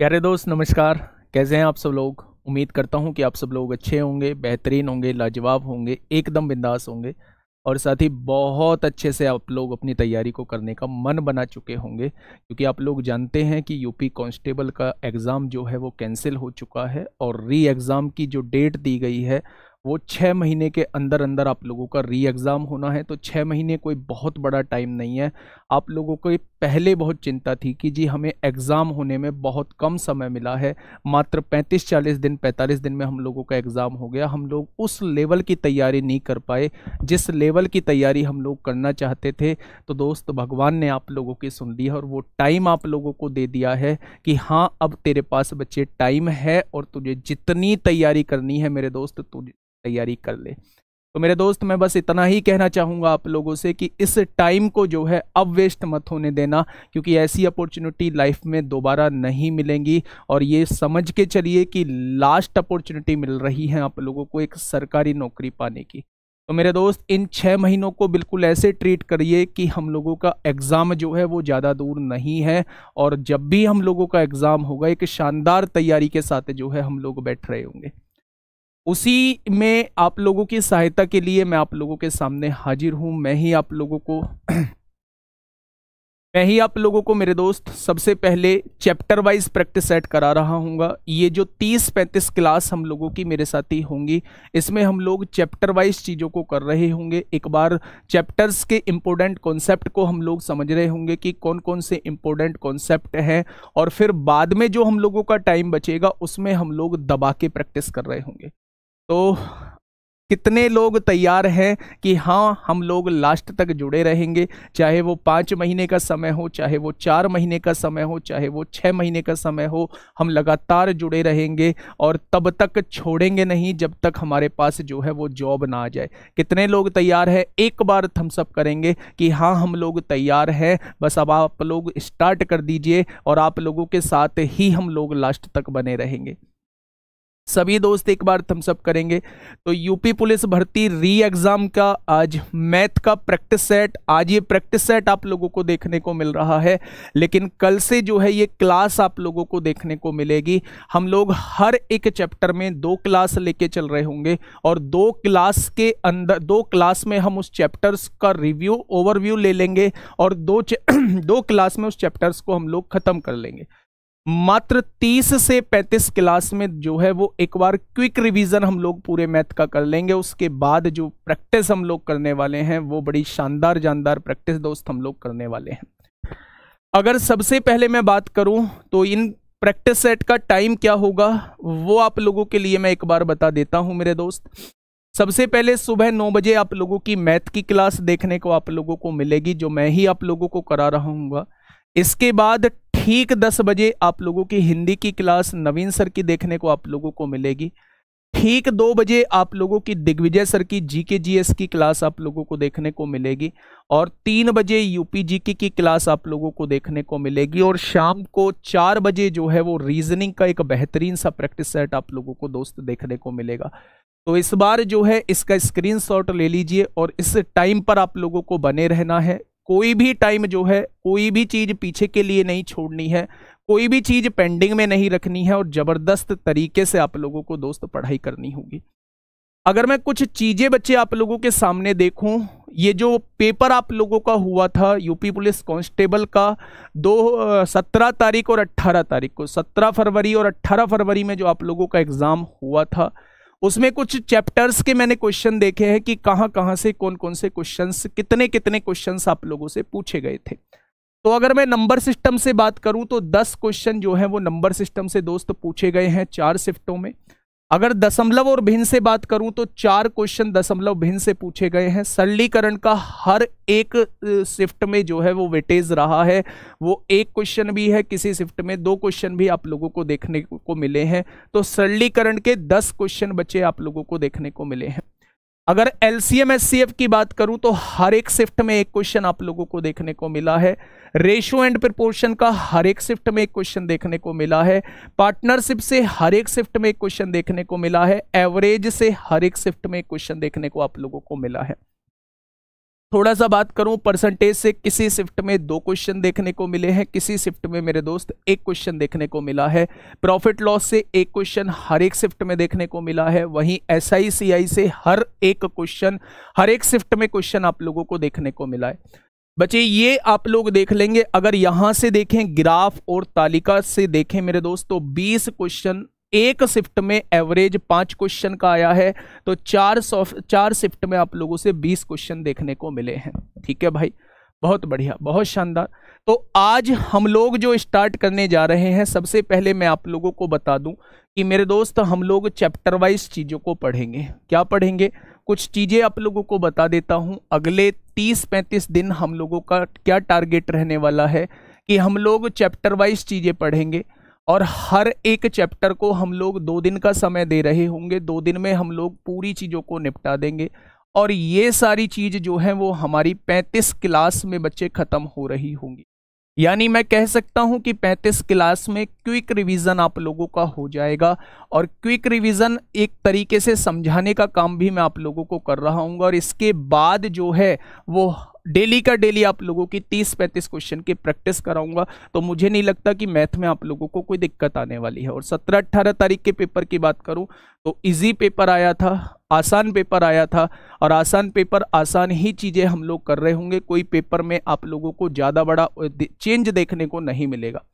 प्यारे दोस्त, नमस्कार। कैसे हैं आप सब लोग? उम्मीद करता हूँ कि आप सब लोग अच्छे होंगे, बेहतरीन होंगे, लाजवाब होंगे, एकदम बिंदास होंगे और साथ ही बहुत अच्छे से आप लोग अपनी तैयारी को करने का मन बना चुके होंगे। क्योंकि आप लोग जानते हैं कि यूपी कांस्टेबल का एग्ज़ाम जो है वो कैंसिल हो चुका है और री एग्ज़ाम की जो डेट दी गई है वो छः महीने के अंदर अंदर आप लोगों का री एग्ज़ाम होना है तो छः महीने कोई बहुत बड़ा टाइम नहीं है। आप लोगों को पहले बहुत चिंता थी कि जी हमें एग्ज़ाम होने में बहुत कम समय मिला है। मात्र 35-40 दिन 45 दिन में हम लोगों का एग्ज़ाम हो गया। हम लोग उस लेवल की तैयारी नहीं कर पाए। जिस लेवल की तैयारी हम लोग करना चाहते थे तो दोस्त भगवान ने आप लोगों की सुन ली है और वो टाइम आप लोगों को दे दिया है कि हाँ अब तेरे पास बच्चे टाइम है और तुझे जितनी तैयारी करनी है मेरे दोस्त, तुझे तैयारी कर ले। तो मेरे दोस्त, मैं बस इतना ही कहना चाहूँगा आप लोगों से कि इस टाइम को जो है, अब वेस्ट मत होने देना, क्योंकि ऐसी अपॉर्चुनिटी लाइफ में दोबारा नहीं मिलेंगी। और ये समझ के चलिए कि लास्ट अपॉर्चुनिटी मिल रही है आप लोगों को एक सरकारी नौकरी पाने की। तो मेरे दोस्त, इन छः महीनों को बिल्कुल ऐसे ट्रीट करिए कि हम लोगों का एग्ज़ाम जो है, वो ज़्यादा दूर नहीं है। और जब भी हम लोगों का एग्ज़ाम होगा, एक शानदार तैयारी के साथ जो है, हम लोग बैठ रहे होंगे। उसी में आप लोगों की सहायता के लिए मैं आप लोगों के सामने हाजिर हूँ। मैं ही आप लोगों को मैं ही आप लोगों को, मेरे दोस्त, सबसे पहले चैप्टर वाइज प्रैक्टिस सेट करा रहा हूँगा। ये जो 30-35 क्लास हम लोगों की मेरे साथ ही होंगी, इसमें हम लोग चैप्टर वाइज चीज़ों को कर रहे होंगे। एक बार चैप्टर्स के इम्पोर्टेंट कॉन्सेप्ट को हम लोग समझ रहे होंगे कि कौन कौन से इम्पोर्टेंट कॉन्सेप्ट हैं और फिर बाद में जो हम लोगों का टाइम बचेगा, उसमें हम लोग दबा के प्रैक्टिस कर रहे होंगे। तो कितने लोग तैयार हैं कि हाँ हम लोग लास्ट तक जुड़े रहेंगे, चाहे वो पाँच महीने का समय हो, चाहे वो चार महीने का समय हो, चाहे वो छः महीने का समय हो, हम लगातार जुड़े रहेंगे और तब तक छोड़ेंगे नहीं जब तक हमारे पास जो है वो जॉब ना आ जाए। कितने लोग तैयार हैं? एक बार थम्सअप करेंगे कि हाँ हम लोग तैयार हैं। बस अब आप लोग स्टार्ट कर दीजिए और आप लोगों के साथ ही हम लोग लास्ट तक बने रहेंगे। सभी दोस्त एक बार थम्सअप करेंगे। तो यूपी पुलिस भर्ती री एग्ज़ाम का आज मैथ का प्रैक्टिस सेट। आज ये प्रैक्टिस सेट आप लोगों को देखने को मिल रहा है, लेकिन कल से जो है ये क्लास आप लोगों को देखने को मिलेगी। हम लोग हर एक चैप्टर में दो क्लास लेके चल रहे होंगे और दो क्लास के अंदर, दो क्लास में हम उस चैप्टर्स का रिव्यू, ओवरव्यू ले लेंगे और दो दो क्लास में उस चैप्टर्स को हम लोग खत्म कर लेंगे। मात्र 30 से 35 क्लास में जो है वो एक बार क्विक रिवीजन हम लोग पूरे मैथ का कर लेंगे। उसके बाद जो प्रैक्टिस हम लोग करने वाले हैं, वो बड़ी शानदार, जानदार प्रैक्टिस दोस्त हम लोग करने वाले हैं। अगर सबसे पहले मैं बात करूँ तो इन प्रैक्टिस सेट का टाइम क्या होगा, वो आप लोगों के लिए मैं एक बार बता देता हूँ मेरे दोस्त। सबसे पहले सुबह नौ बजे आप लोगों की मैथ की क्लास देखने को आप लोगों को मिलेगी, जो मैं ही आप लोगों को करा रहा हूँ इसके बाद ठीक दस बजे आप लोगों की हिंदी की क्लास नवीन सर की देखने को आप लोगों को मिलेगी। ठीक दो बजे आप लोगों की दिग्विजय सर की जीके जीएस की क्लास आप लोगों को देखने को मिलेगी और तीन बजे यूपी जीके की क्लास आप लोगों को देखने को मिलेगी और शाम को चार बजे जो है वो रीजनिंग का एक बेहतरीन सा प्रैक्टिस सेट आप लोगों को दोस्त देखने को मिलेगा। तो इस बार जो है इसका स्क्रीनशॉट ले लीजिए और इस टाइम पर आप लोगों को बने रहना है। कोई भी टाइम जो है, कोई भी चीज़ पीछे के लिए नहीं छोड़नी है, कोई भी चीज़ पेंडिंग में नहीं रखनी है और ज़बरदस्त तरीके से आप लोगों को दोस्त पढ़ाई करनी होगी। अगर मैं कुछ चीज़ें बच्चे आप लोगों के सामने देखूँ, ये जो पेपर आप लोगों का हुआ था यूपी पुलिस कांस्टेबल का, दो, सत्रह तारीख और अट्ठारह तारीख को, सत्रह फरवरी और अट्ठारह फरवरी में जो आप लोगों का एग्ज़ाम हुआ था उसमें कुछ चैप्टर्स के मैंने क्वेश्चन देखे हैं कि कहाँ कहाँ से कौन कौन से क्वेश्चंस कितने कितने क्वेश्चंस आप लोगों से पूछे गए थे। तो अगर मैं नंबर सिस्टम से बात करूँ तो 10 क्वेश्चन जो है वो नंबर सिस्टम से दोस्त पूछे गए हैं चार शिफ्टों में। अगर दशमलव और भिन्न से बात करूँ तो चार क्वेश्चन दशमलव भिन्न से पूछे गए हैं। सरलीकरण का हर एक शिफ्ट में जो है वो वेटेज रहा है। वो एक क्वेश्चन भी है किसी शिफ्ट में, दो क्वेश्चन भी आप लोगों को देखने को मिले हैं। तो सरलीकरण के दस क्वेश्चन बचे आप लोगों को देखने को मिले हैं। अगर एलसीएम एससीएफ की बात करूँ तो हर एक शिफ्ट में एक क्वेश्चन आप लोगों को देखने को मिला है। रेशियो एंड प्रपोर्शन का हर एक शिफ्ट में एक क्वेश्चन देखने को मिला है। पार्टनरशिप से हर एक शिफ्ट में एक क्वेश्चन देखने को मिला है। एवरेज से हर एक शिफ्ट में एक क्वेश्चन देखने को आप लोगों को मिला है। थोड़ा सा बात करूँ परसेंटेज से किसी शिफ्ट में दो क्वेश्चन देखने को मिले हैं। किसी शिफ्ट में मेरे दोस्त एक क्वेश्चन देखने को मिला है। प्रॉफिट लॉस से एक क्वेश्चन हर एक शिफ्ट में देखने को मिला है। वहीं एस आई सी हर एक क्वेश्चन हर एक शिफ्ट में क्वेश्चन आप लोगों को देखने को मिला है। बच्चे, ये आप लोग देख लेंगे। अगर यहाँ से देखें, ग्राफ और तालिका से देखें मेरे दोस्त तो बीस क्वेश्चन एक शिफ्ट में एवरेज पाँच क्वेश्चन का आया है तो चार सौ, चार शिफ्ट में आप लोगों से बीस क्वेश्चन देखने को मिले हैं। ठीक है भाई? बहुत बढ़िया, बहुत शानदार। तो आज हम लोग जो स्टार्ट करने जा रहे हैं, सबसे पहले मैं आप लोगों को बता दूँ कि मेरे दोस्त, हम लोग चैप्टर वाइज चीज़ों को पढ़ेंगे। क्या पढ़ेंगे? कुछ चीज़ें आप लोगों को बता देता हूँ। अगले 30-35 दिन हम लोगों का क्या टारगेट रहने वाला है कि हम लोग चैप्टर वाइज चीज़ें पढ़ेंगे। और हर एक चैप्टर को हम लोग दो दिन का समय दे रहे होंगे, दो दिन में हम लोग पूरी चीज़ों को निपटा देंगे। और ये सारी चीज़ जो है वो हमारी 35 क्लास में बच्चे ख़त्म हो रही होंगी। यानी मैं कह सकता हूँ कि 35 क्लास में क्विक रिवीजन आप लोगों का हो जाएगा और क्विक रिवीजन एक तरीके से समझाने का काम भी मैं आप लोगों को कर रहा हूँ और इसके बाद जो है वो डेली का डेली आप लोगों की 30-35 क्वेश्चन की प्रैक्टिस कराऊँगा तो मुझे नहीं लगता कि मैथ में आप लोगों को कोई दिक्कत आने वाली है। और 17-18 तारीख के पेपर की बात करूँ तो ईजी पेपर आया था, आसान पेपर आया था, और आसान पेपर आसान ही चीज़ें हम लोग कर रहे होंगे, कोई पेपर में आप लोगों को ज़्यादा बड़ा चेंज देखने को नहीं मिलेगा।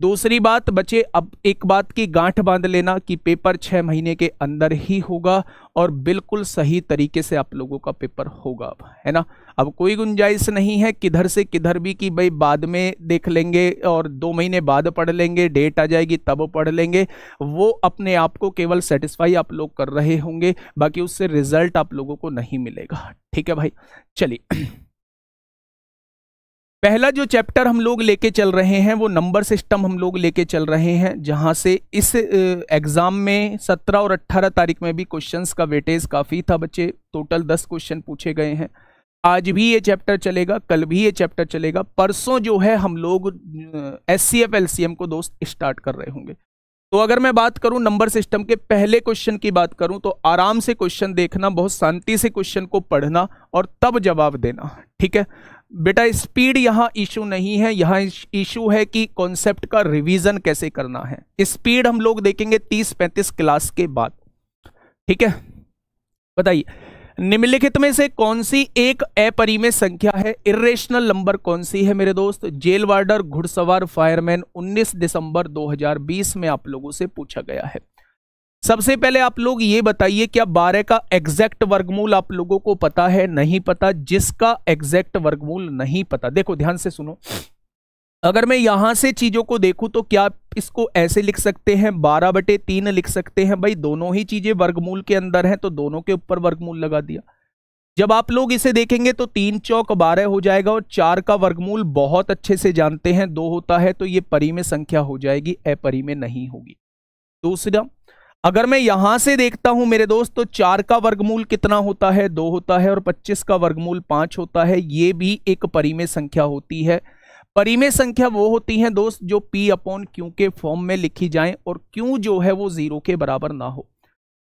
दूसरी बात बचे अब एक बात की गांठ बाँध लेना कि पेपर छः महीने के अंदर ही होगा और बिल्कुल सही तरीके से आप लोगों का पेपर होगा अब, है ना? अब कोई गुंजाइश नहीं है, किधर से किधर भी कि भाई बाद में देख लेंगे और दो महीने बाद पढ़ लेंगे, डेट आ जाएगी तब पढ़ लेंगे। वो अपने आप को केवल सेटिस्फाई आप लोग कर रहे होंगे, बाकी उससे रिज़ल्ट आप लोगों को नहीं मिलेगा। ठीक है भाई? चलिए। पहला जो चैप्टर हम लोग लेके चल रहे हैं, वो नंबर सिस्टम हम लोग लेके चल रहे हैं, जहाँ से इस एग्ज़ाम में 17 और 18 तारीख में भी क्वेश्चंस का वेटेज काफ़ी था बच्चे, टोटल 10 क्वेश्चन पूछे गए हैं। आज भी ये चैप्टर चलेगा, कल भी ये चैप्टर चलेगा, परसों जो है हम लोग S C F L C M को दोस्त स्टार्ट कर रहे होंगे। तो अगर मैं बात करूँ नंबर सिस्टम के पहले क्वेश्चन की बात करूँ तो आराम से क्वेश्चन देखना, बहुत शांति से क्वेश्चन को पढ़ना और तब जवाब देना, ठीक है? बेटा स्पीड यहाँ इशू नहीं है। यहाँ इशू है कि कॉन्सेप्ट का रिवीजन कैसे करना है। स्पीड हम लोग देखेंगे 30-35 क्लास के बाद। ठीक है? बताइए, निम्नलिखित में से कौन सी एक अपरिमेय संख्या है? इरेशनल नंबर कौन सी है मेरे दोस्त? जेल वार्डर घुड़सवार फायरमैन 19 दिसंबर 2020 में आप लोगों से पूछा गया है। सबसे पहले आप लोग ये बताइए क्या बारह का एग्जैक्ट वर्गमूल आप लोगों को पता है, नहीं पता, जिसका एग्जैक्ट वर्गमूल नहीं पता। देखो, ध्यान से सुनो। अगर मैं यहाँ से चीज़ों को देखूँ तो क्या इसको ऐसे लिख सकते हैं? बारह बटे तीन लिख सकते हैं। भाई, दोनों ही चीज़ें वर्गमूल के अंदर हैं तो दोनों के ऊपर वर्गमूल लगा दिया। जब आप लोग इसे देखेंगे तो तीन चौक बारह हो जाएगा और चार का वर्गमूल बहुत अच्छे से जानते हैं, दो होता है तो ये परी में संख्या हो जाएगी अपरी में नहीं होगी। दूसरा अगर मैं यहाँ से देखता हूँ, मेरे दोस्त तो चार का वर्गमूल कितना होता है? दो होता है और पच्चीस का वर्गमूल पाँच होता है। ये भी एक परिमेय संख्या होती है। परिमेय संख्या वो होती है, दोस्त, जो पी अपॉन क्यू के फॉर्म में लिखी जाए और क्यू जो है वो ज़ीरो के बराबर ना हो।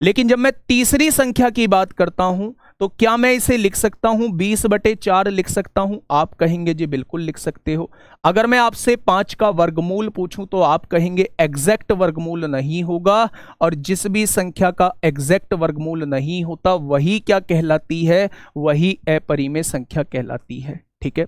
लेकिन जब मैं तीसरी संख्या की बात करता हूँ तो क्या मैं इसे लिख सकता हूँ? बीस बटे चार लिख सकता हूँ? आप कहेंगे, जी, बिल्कुल लिख सकते हो। अगर मैं आपसे पाँच का वर्गमूल पूछूँ तो आप कहेंगे, एग्जैक्ट वर्गमूल नहीं होगा। और जिस भी संख्या का एग्जैक्ट वर्गमूल नहीं होता, वही क्या कहलाती है? वही अपरिमेय संख्या कहलाती है। ठीक है?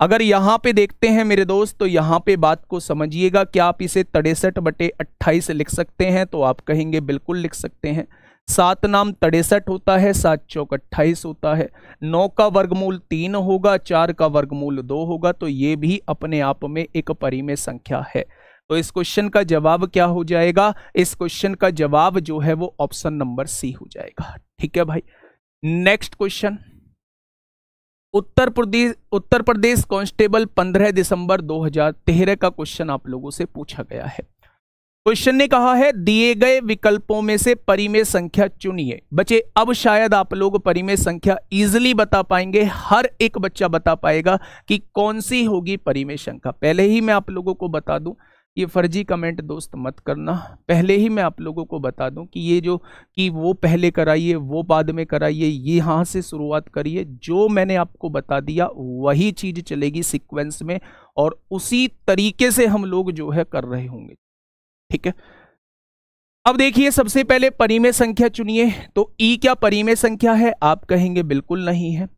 अगर यहाँ पे देखते हैं मेरे दोस्त तो यहाँ पे बात को समझिएगा। क्या आप इसे तड़ेसठ बटे अट्ठाईस लिख सकते हैं? तो आप कहेंगे, बिल्कुल लिख सकते हैं। सात नाम तड़ेसठ होता है, सात चौक अट्ठाईस होता है। नौ का वर्गमूल तीन होगा, चार का वर्गमूल दो होगा तो ये भी अपने आप में एक परिमेय संख्या है। तो इस क्वेश्चन का जवाब क्या हो जाएगा? इस क्वेश्चन का जवाब जो है वो ऑप्शन नंबर सी हो जाएगा। ठीक है भाई। Next question. Uttar Pradesh Uttar Pradesh constable 15 दिसंबर 2013 का क्वेश्चन आप लोगों से पूछा गया है। क्वेश्चन ने कहा है, दिए गए विकल्पों में से परिमेय संख्या चुनिए। बच्चे, अब शायद आप लोग परिमेय संख्या इजिली बता पाएँगे, हर एक बच्चा बता पाएगा कि कौन सी होगी परिमेय संख्या। पहले ही मैं आप लोगों को बता दूँ, ये फर्जी कमेंट दोस्त मत करना। पहले ही मैं आप लोगों को बता दूँ कि ये जो, कि वो पहले कराइए, वो बाद में कराइए, ये यहाँ से शुरुआत करिए। जो मैंने आपको बता दिया, वही चीज़ चलेगी सीक्वेंस में और उसी तरीके से हम लोग जो है कर रहे होंगे। ठीक है? अब देखिए, सबसे पहले परिमेय संख्या चुनिए। तो ई क्या परिमेय संख्या है? आप कहेंगे बिल्कुल नहीं है।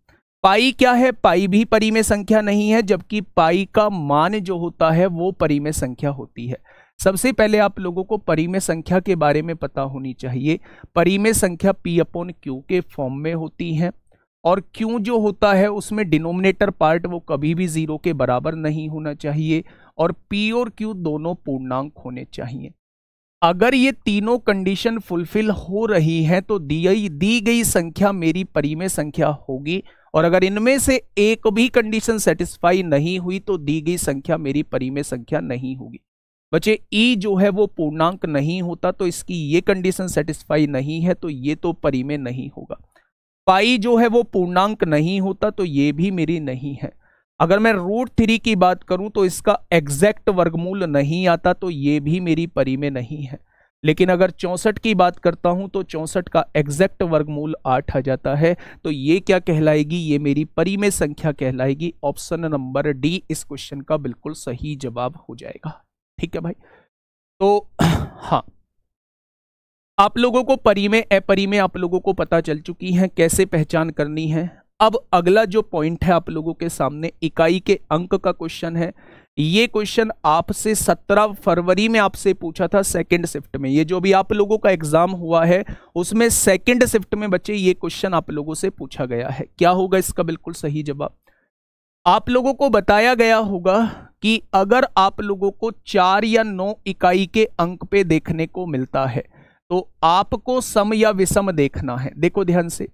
पाई क्या है? पाई भी परिमेय संख्या नहीं है, जबकि पाई का मान जो होता है, वो परिमेय संख्या होती है। सबसे पहले आप लोगों को परिमेय संख्या के बारे में पता होनी चाहिए। परिमेय संख्या पी अपॉन क्यू के फॉर्म में होती है, और क्यू जो होता है, उसमें डिनोमिनेटर पार्ट वो कभी भी ज़ीरो के बराबर नहीं होना चाहिए। और पी और क्यू दोनों पूर्णांक होने चाहिए। अगर ये तीनों कंडीशन फुलफिल हो रही हैं तो दी दी गई संख्या मेरी परिमेय संख्या होगी। और अगर इनमें से एक भी कंडीशन सेटिस्फाई नहीं हुई तो दी गई संख्या मेरी परिमेय संख्या नहीं होगी। बच्चे ई जो है वो पूर्णांक नहीं होता तो इसकी ये कंडीशन सेटिस्फाई नहीं है तो ये तो परिमेय नहीं होगा। पाई जो है वो पूर्णांक नहीं होता तो ये भी मेरी नहीं है। अगर मैं रूट थ्री की बात करूँ तो इसका एग्जैक्ट वर्गमूल नहीं आता तो ये भी मेरी परी परिमेय नहीं है। लेकिन अगर चौंसठ की बात करता हूँ तो चौंसठ का एग्जैक्ट वर्गमूल आठ आ जाता है। तो ये क्या कहलाएगी? ये मेरी परी में संख्या कहलाएगी। ऑप्शन नंबर डी इस क्वेश्चन का बिल्कुल सही जवाब हो जाएगा। ठीक है भाई? तो हाँ। आप लोगों को परिमेय अपरिमेय आप लोगों को पता चल चुकी है, कैसे पहचान करनी है? अब अगला जो पॉइंट है आप लोगों के सामने, इकाई के अंक का क्वेश्चन है। ये क्वेश्चन आपसे 17 फरवरी में आपसे पूछा था सेकंड शिफ्ट में। ये जो भी आप लोगों का एग्ज़ाम हुआ है, उसमें सेकंड शिफ्ट में बच्चे ये क्वेश्चन आप लोगों से पूछा गया है। क्या होगा इसका बिल्कुल सही जवाब? आप लोगों को बताया गया होगा कि अगर आप लोगों को चार या नौ इकाई के अंक पे देखने को मिलता है तो आपको सम या विषम देखना है। देखो ध्यान से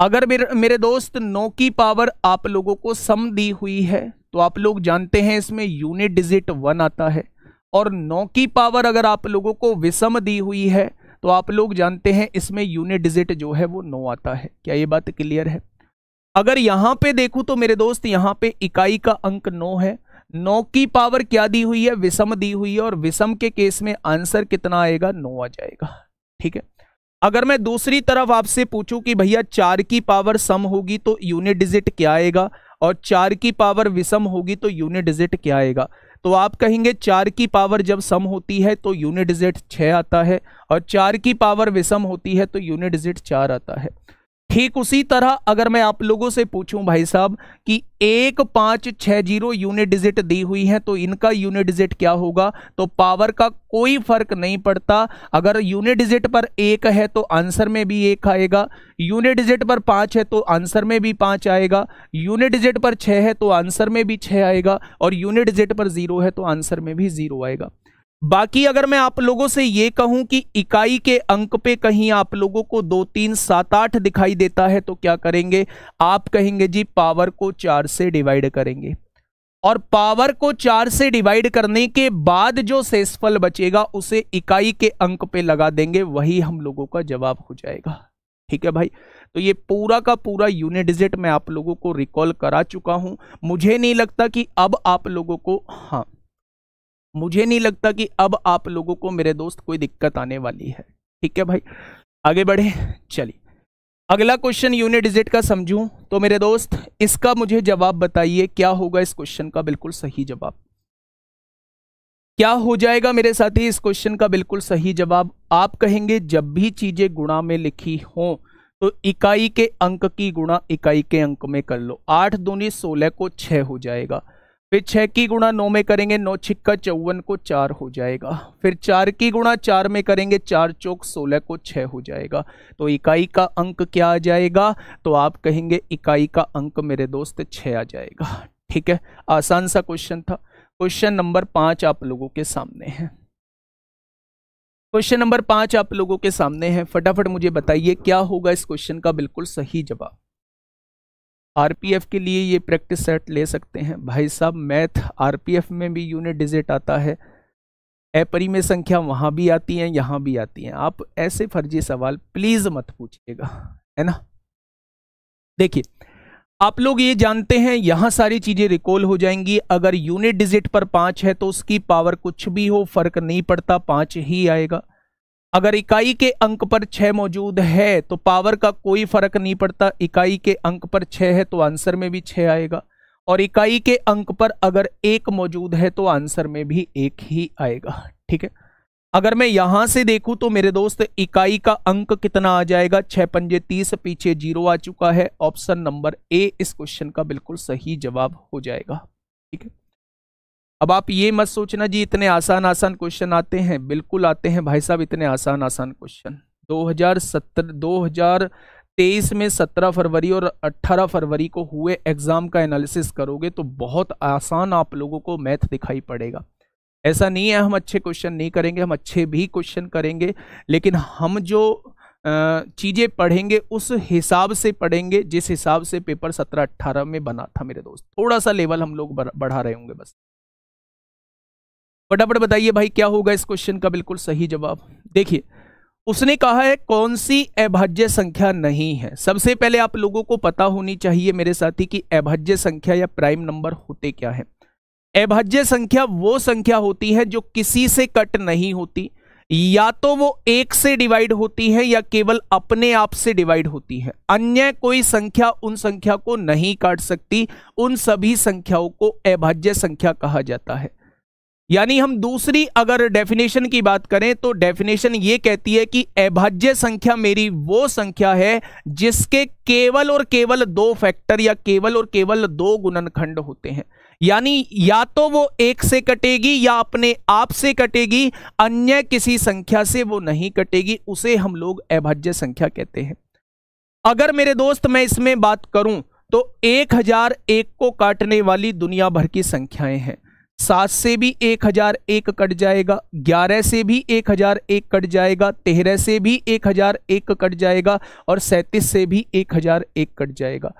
अगर मेरे मेरे दोस्त नौ की पावर आप लोगों को सम दी हुई है तो आप लोग जानते हैं इसमें यूनिट डिजिट वन आता है। और नौ की पावर अगर आप लोगों को विषम दी हुई है तो आप लोग जानते हैं इसमें यूनिट डिजिट जो है वो नौ आता है। क्या ये बात क्लियर है? अगर यहाँ पे देखूँ तो मेरे दोस्त, यहाँ पे इकाई का अंक नौ है। नौ की पावर क्या दी हुई है? विषम दी हुई है, और विषम के केस में आंसर कितना आएगा? नौ आ जाएगा। ठीक है? अगर मैं दूसरी तरफ़ आपसे पूछूँ कि भैया चार की पावर सम होगी तो यूनिट डिजिट क्या आएगा? और चार की पावर विषम होगी तो यूनिट डिजिट क्या आएगा? तो आप कहेंगे चार की पावर जब सम होती है तो यूनिट डिजिट छः आता है और चार की पावर विषम होती है तो यूनिट डिजिट चार आता है। ठीक उसी तरह अगर मैं आप लोगों से पूछूँ भाई साहब कि एक पाँच छह ज़ीरो यूनिट डिजिट दी हुई है तो इनका यूनिट डिजिट क्या होगा? तो पावर का कोई फ़र्क नहीं पड़ता। अगर यूनिट डिजिट पर एक है तो आंसर में भी एक आएगा। यूनिट डिजिट पर पाँच है तो आंसर में भी पाँच आएगा। यूनिट डिजिट पर छह है तो आंसर में भी छह आएगा। और यूनिट डिजिट पर ज़ीरो है तो आंसर में भी ज़ीरो आएगा। बाकी अगर मैं आप लोगों से ये कहूँ कि इकाई के अंक पे कहीं आप लोगों को दो, तीन, सात, आठ दिखाई देता है तो क्या करेंगे? आप कहेंगे, जी पावर को चार से डिवाइड करेंगे। और पावर को चार से डिवाइड करने के बाद जो शेषफल बचेगा, उसे इकाई के अंक पे लगा देंगे, वही हम लोगों का जवाब हो जाएगा। ठीक है भाई? तो ये पूरा का पूरा यूनिट डिजिट मैं आप लोगों को रिकॉल करा चुका हूँ। मुझे नहीं लगता कि अब आप लोगों को हाँ मुझे नहीं लगता कि अब आप लोगों को मेरे दोस्त कोई दिक्कत आने वाली है। ठीक है भाई? आगे बढ़े। चलिए। अगला क्वेश्चन यूनिट डिजिट का समझूं तो मेरे दोस्त, इसका मुझे जवाब बताइए, क्या होगा इस क्वेश्चन का बिल्कुल सही जवाब? क्या हो जाएगा मेरे साथी इस क्वेश्चन का बिल्कुल सही जवाब? आप कहेंगे, जब भी चीज़ें गुणा में लिखी हो तो इकाई के अंक की गुणा इकाई के अंक में कर लो। आठ दूनी सोलह को छह हो जाएगा। फिर छह की गुणा नौ में करेंगे, नौ छिक्का चौवन को चार हो जाएगा। फिर चार की गुणा चार में करेंगे, चार चौक सोलह को छह हो जाएगा। तो इकाई का अंक क्या आ जाएगा? तो आप कहेंगे, इकाई का अंक मेरे दोस्त छह आ जाएगा। ठीक है? आसान सा क्वेश्चन था। क्वेश्चन नंबर पाँच आप लोगों के सामने है। क्वेश्चन नंबर पाँच आप लोगों के सामने है। फटाफट मुझे बताइए, क्या होगा इस क्वेश्चन का बिल्कुल सही जवाब? आरपीएफ के लिए ये प्रैक्टिस सेट ले सकते हैं। भाई साहब मैथ आरपीएफ में भी यूनिट डिजिट आता है। अपरिमेय संख्या वहाँ भी आती है, यहाँ भी आती हैं। आप ऐसे फर्जी सवाल प्लीज़ मत पूछिएगा, है ना? देखिए, आप लोग ये जानते हैं, यहाँ सारी चीज़ें रिकॉल हो जाएँगी। अगर यूनिट डिजिट पर पाँच है तो उसकी पावर कुछ भी हो, फ़र्क नहीं पड़ता, पाँच ही आएगा। अगर इकाई के अंक पर छह मौजूद है तो पावर का कोई फ़र्क नहीं पड़ता। इकाई के अंक पर छह है तो आंसर में भी छह आएगा। और इकाई के अंक पर अगर एक मौजूद है तो आंसर में भी एक ही आएगा। ठीक है? अगर मैं यहाँ से देखूँ तो मेरे दोस्त, इकाई का अंक कितना आ जाएगा? छह पंजे तीस, पीछे ज़ीरो आ चुका है। ऑप्शन नंबर ए इस क्वेश्चन का बिल्कुल सही जवाब हो जाएगा। ठीक है? अब आप ये मत सोचना जी, इतने आसान आसान क्वेश्चन आते हैं। बिल्कुल आते हैं भाई साहब, इतने आसान आसान क्वेश्चन 2017 2023 में 17 फरवरी और 18 फरवरी को हुए एग्ज़ाम का एनालिसिस करोगे तो बहुत आसान आप लोगों को मैथ दिखाई पड़ेगा। ऐसा नहीं है हम अच्छे क्वेश्चन नहीं करेंगे, हम अच्छे भी क्वेश्चन करेंगे, लेकिन हम जो चीज़ें पढ़ेंगे उस हिसाब से पढ़ेंगे, जिस हिसाब से पेपर सत्रह अट्ठारह में बना था मेरे दोस्त। थोड़ा सा लेवल हम लोग बढ़ा रहे होंगे बस। फटाफट बताइए भाई, क्या होगा इस क्वेश्चन का बिल्कुल सही जवाब? देखिए, उसने कहा है, कौन सी अभाज्य संख्या नहीं है? सबसे पहले आप लोगों को पता होनी चाहिए मेरे साथी कि अभाज्य संख्या या प्राइम नंबर होते क्या है। अभाज्य संख्या वो संख्या होती है जो किसी से कट नहीं होती। या तो वो एक से डिवाइड होती है या केवल अपने आप से डिवाइड होती है। अन्य कोई संख्या उन संख्या को नहीं काट सकती, उन सभी संख्याओं को अभाज्य संख्या कहा जाता है। यानी हम दूसरी अगर डेफिनेशन की बात करें तो डेफिनेशन ये कहती है कि अभाज्य संख्या मेरी वो संख्या है जिसके केवल और केवल दो फैक्टर या केवल और केवल दो गुणनखंड होते हैं। यानी या तो वो एक से कटेगी या अपने आप से कटेगी, अन्य किसी संख्या से वो नहीं कटेगी, उसे हम लोग अभाज्य संख्या कहते हैं। अगर मेरे दोस्त, मैं इसमें बात करूँ तो एक हज़ार एक को काटने वाली दुनिया भर की संख्याएँ हैं। सात से भी एक हज़ार एक कट जाएगा, ग्यारह से भी एक हज़ार एक कट जाएगा, तेरह से भी एक हज़ार एक कट जाएगा और सैंतीस से भी एक हज़ार एक कट जाएगा।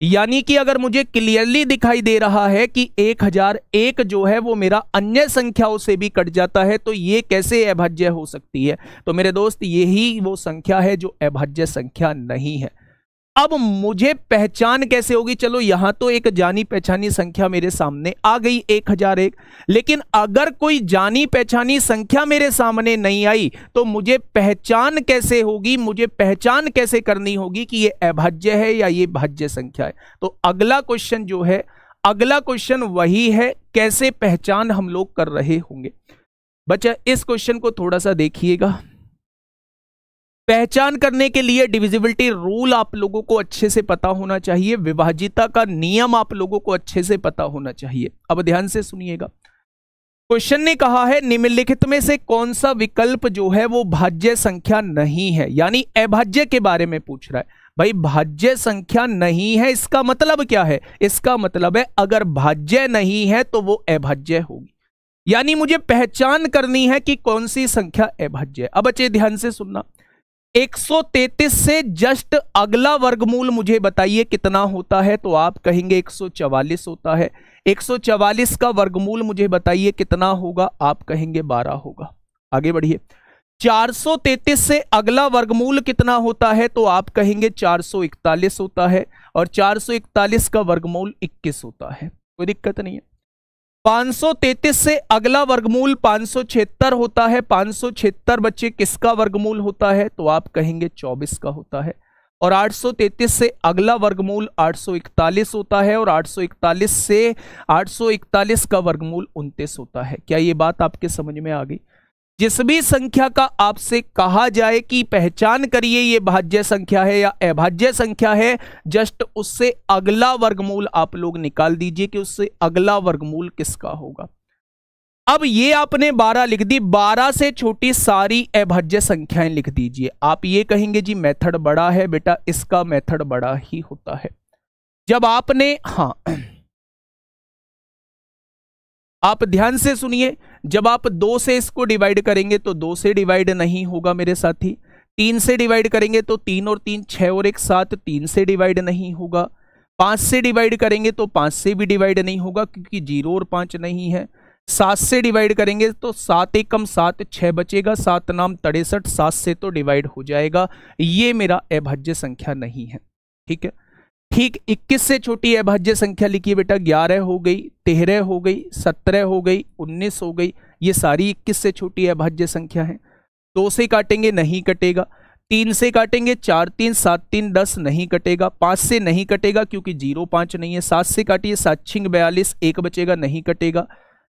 यानी कि अगर मुझे क्लियरली दिखाई दे रहा है कि एक हज़ार एक जो है वो मेरा अन्य संख्याओं से भी कट जाता है तो ये कैसे अभाज्य हो सकती है? तो मेरे दोस्त, यही वो संख्या है जो अभाज्य संख्या नहीं है। अब मुझे पहचान कैसे होगी? चलो, यहाँ तो एक जानी पहचानी संख्या मेरे सामने आ गई, एक हज़ार एक। लेकिन अगर कोई जानी पहचानी संख्या मेरे सामने नहीं आई तो मुझे पहचान कैसे होगी? मुझे पहचान कैसे करनी होगी कि ये अभाज्य है या ये भाज्य संख्या है? तो अगला क्वेश्चन जो है, अगला क्वेश्चन वही है, कैसे पहचान हम लोग कर रहे होंगे? बच्चा, इस क्वेश्चन को थोड़ा सा देखिएगा। पहचान करने के लिए डिविजिबिलिटी रूल आप लोगों को अच्छे से पता होना चाहिए, विभाजिता का नियम आप लोगों को अच्छे से पता होना चाहिए। अब ध्यान से सुनिएगा। क्वेश्चन ने कहा है, निम्नलिखित में से कौन सा विकल्प जो है वो भाज्य संख्या नहीं है? यानी अभाज्य के बारे में पूछ रहा है। भाई, भाज्य संख्या नहीं है, इसका मतलब क्या है? इसका मतलब है, अगर भाज्य नहीं है तो वो अभाज्य होगी। यानी मुझे पहचान करनी है कि कौन सी संख्या अभाज्य है। अब अच्छे ध्यान से सुनना। 133 से जस्ट अगला वर्गमूल मुझे बताइए कितना होता है तो आप कहेंगे 144 होता है। 144 का वर्गमूल मुझे बताइए कितना होगा, आप कहेंगे 12 होगा। आगे बढ़िए। 433 से अगला वर्गमूल कितना होता है तो आप कहेंगे 441 होता है, और 441 का वर्गमूल 21 होता है। कोई दिक्कत नहीं है। 533 से अगला वर्गमूल 576 होता है। 576 बच्चे किसका वर्गमूल होता है? तो आप कहेंगे 24 का होता है। और 833 से अगला वर्गमूल 841 होता है और 841 से 841 का वर्गमूल 29 होता है। क्या ये बात आपके समझ में आ गई? जिस भी संख्या का आपसे कहा जाए कि पहचान करिए, ये भाज्य संख्या है या अभाज्य संख्या है, जस्ट उससे अगला वर्गमूल आप लोग निकाल दीजिए कि उससे अगला वर्गमूल किसका होगा। अब ये आपने 12 लिख दी 12 से छोटी सारी अभाज्य संख्याएँ लिख दीजिए। आप ये कहेंगे, जी, मेथड बड़ा है बेटा, इसका मेथड बड़ा ही होता है। जब आपने हाँ आप ध्यान से सुनिए, जब आप दो से इसको डिवाइड करेंगे तो दो से डिवाइड नहीं होगा मेरे साथी। तीन से डिवाइड करेंगे तो तीन और तीन, छह और एक सात, तीन से डिवाइड नहीं होगा। पाँच से डिवाइड करेंगे तो पाँच से भी डिवाइड नहीं होगा, क्योंकि ज़ीरो और पाँच नहीं है। सात से डिवाइड करेंगे तो सात एक कम सात, छह बचेगा। सात नाम तड़ेसठ, सात से तो डिवाइड हो जाएगा। ये मेरा अभाज्य संख्या नहीं है, ठीक है? ठीक 21 से छोटी अभाज्य संख्या लिखिए बेटा 11 हो गई 13 हो गई 17 हो गई 19 हो गई, ये सारी 21 से छोटी अभाज्य संख्या है। दो से काटेंगे, नहीं कटेगा। तीन से काटेंगे, चार तीन, सात तीन, दस, नहीं कटेगा। पाँच से नहीं कटेगा, क्योंकि ज़ीरो पाँच नहीं है। सात से काटिए, सात छिंग बयालीस, एक बचेगा, नहीं कटेगा।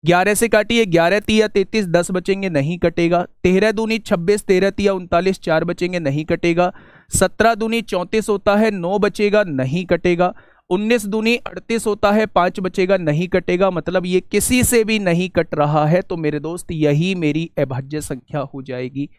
ग्यारह से काटिए, ग्यारह तिया तैतीस, दस बचेंगे, नहीं कटेगा। तेरह दूनी छब्बीस, तेरह तिया उनतालीस, चार बचेंगे, नहीं कटेगा। सत्रह दूनी चौंतीस होता है, नौ बचेगा, नहीं कटेगा। उन्नीस दूनी अड़तीस होता है, पाँच बचेगा, नहीं कटेगा। मतलब ये किसी से भी नहीं कट रहा है तो मेरे दोस्त, यही मेरी अभाज्य संख्या हो जाएगी।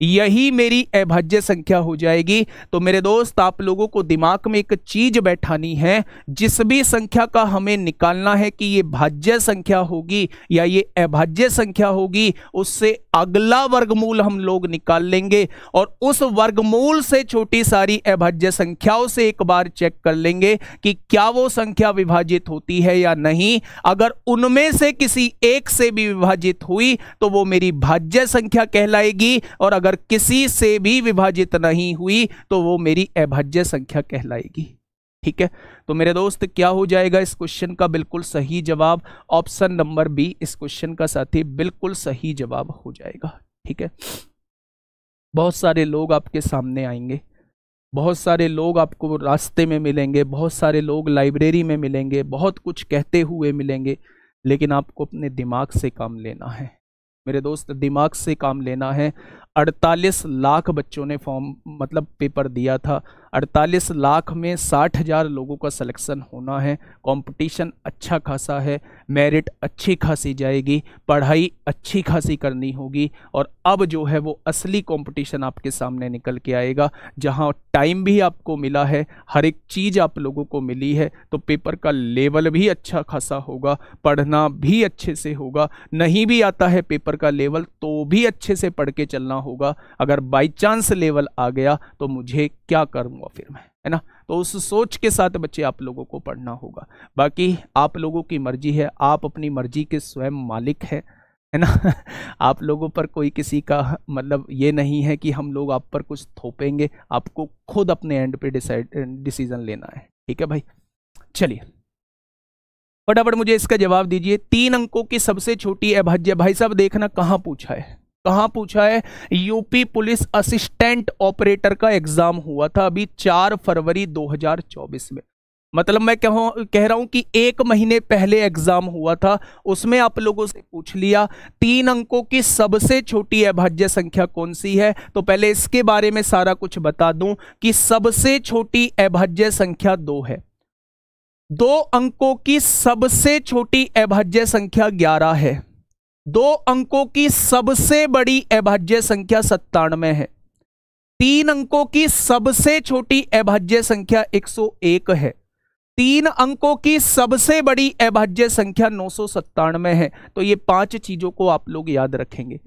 यही मेरी अभाज्य संख्या हो जाएगी। तो मेरे दोस्त, आप लोगों को दिमाग में एक चीज़ बैठानी है, जिस भी संख्या का हमें निकालना है कि ये भाज्य संख्या होगी या ये अभाज्य संख्या होगी, उससे अगला वर्गमूल हम लोग निकाल लेंगे और उस वर्गमूल से छोटी सारी अभाज्य संख्याओं से एक बार चेक कर लेंगे कि क्या वो संख्या विभाजित होती है या नहीं। अगर उनमें से किसी एक से भी विभाजित हुई तो वो मेरी भाज्य संख्या कहलाएगी और अगर अगर किसी से भी विभाजित नहीं हुई तो वो मेरी अभाज्य संख्या कहलाएगी। ठीक है? तो मेरे दोस्त, क्या हो जाएगा? इस क्वेश्चन का बिल्कुल सही जवाब ऑप्शन नंबर बी इस क्वेश्चन का साथी बिल्कुल सही जवाब हो जाएगा। ठीक है? बहुत सारे लोग आपके सामने आएँगे। बहुत सारे लोग आपको रास्ते में मिलेंगे। बहुत सारे लोग लाइब्रेरी में मिलेंगे। बहुत कुछ कहते हुए मिलेंगे। लेकिन आपको अपने दिमाग से काम लेना है। मेरे दोस्त, दिमाग से काम लेना है। 48 लाख बच्चों ने फॉर्म मतलब पेपर दिया था। 48 लाख में साठ हज़ार लोगों का सिलेक्शन होना है। कंपटीशन अच्छा खासा है मेरिट अच्छी खासी जाएगी, पढ़ाई अच्छी खासी करनी होगी और अब जो है वो असली कंपटीशन आपके सामने निकल के आएगा। जहाँ टाइम भी आपको मिला है, हर एक चीज़ आप लोगों को मिली है तो पेपर का लेवल भी अच्छा खासा होगा, पढ़ना भी अच्छे से होगा। नहीं भी आता है पेपर का लेवल तो भी अच्छे से पढ़ के चलना होगा। अगर बाई चांस लेवल आ गया तो मुझे क्या करूँगा फिर मैं? है ना? तो उस सोच के साथ बच्चे आप लोगों को पढ़ना होगा। बाकी आप लोगों की मर्ज़ी है, आप अपनी मर्ज़ी के स्वयं मालिक है है ना? आप लोगों पर कोई किसी का मतलब ये नहीं है कि हम लोग आप पर कुछ थोपेंगे, आपको खुद अपने एंड पे डिसाइड डिसीज़न लेना है। ठीक है भाई? चलिए। फटाफट मुझे इसका जवाब दीजिए। तीन अंकों की सबसे छोटी अभाज्य भाई साहब, देखना कहाँ पूछा है। कहाँ पूछा है? U P police assistant operator का एग्ज़ाम हुआ था अभी चार फरवरी 2024 में। मतलब मैं कह कह रहा हूँ कि एक महीने पहले एग्ज़ाम हुआ था, उसमें आप लोगों से पूछ लिया, तीन अंकों की सबसे छोटी अभाज्य संख्या कौन सी है? तो पहले इसके बारे में सारा कुछ बता दूँ कि सबसे छोटी अभाज्य संख्या दो है। दो अंकों की सबसे छोटी अभाज्य संख्या ग्यारह है। दो अंकों की सबसे बड़ी अभाज्य संख्या सत्तानवे है। तीन अंकों की सबसे छोटी अभाज्य संख्या 101 है। तीन अंकों की सबसे बड़ी अभाज्य संख्या नौ सौ है। तो ये पाँच चीज़ों को आप लोग याद रखेंगे।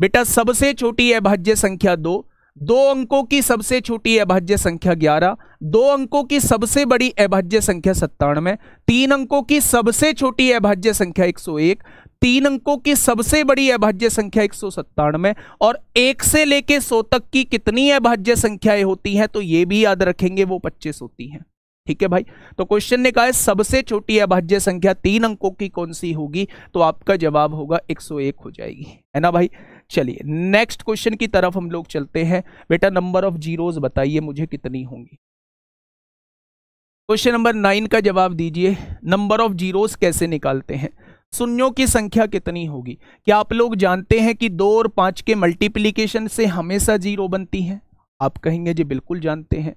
बेटा, सबसे छोटी अभाज्य संख्या दो दो अंकों की सबसे छोटी अभाज्य संख्या ग्यारह, दो अंकों की सबसे बड़ी अभाज्य संख्या सत्तानवे, तीन अंकों की सबसे छोटी अभाज्य संख्या 101 तीन अंकों की सबसे बड़ी अभाज्य संख्या एक और एक से लेके सौ तक की कितनी अभाज्य संख्याएँ होती हैं तो ये भी याद रखेंगे, वो पच्चीस होती हैं। ठीक है भाई? तो क्वेश्चन ने कहा है, सबसे छोटी अभाज्य संख्या तीन अंकों की कौन सी होगी? तो आपका जवाब होगा 101 हो जाएगी। है ना भाई? चलिए नेक्स्ट क्वेश्चन की तरफ़ हम लोग चलते हैं। बेटा नंबर ऑफ़ जीरोस बताइए मुझे कितनी होंगी। क्वेश्चन नंबर नाइन का जवाब दीजिए। नंबर ऑफ़ जीरोस कैसे निकालते हैं? शून्यों की संख्या कितनी होगी? क्या आप लोग जानते हैं कि दो और पाँच के मल्टीप्लीकेशन से हमेशा ज़ीरो बनती है? आप कहेंगे, जी, बिल्कुल जानते हैं।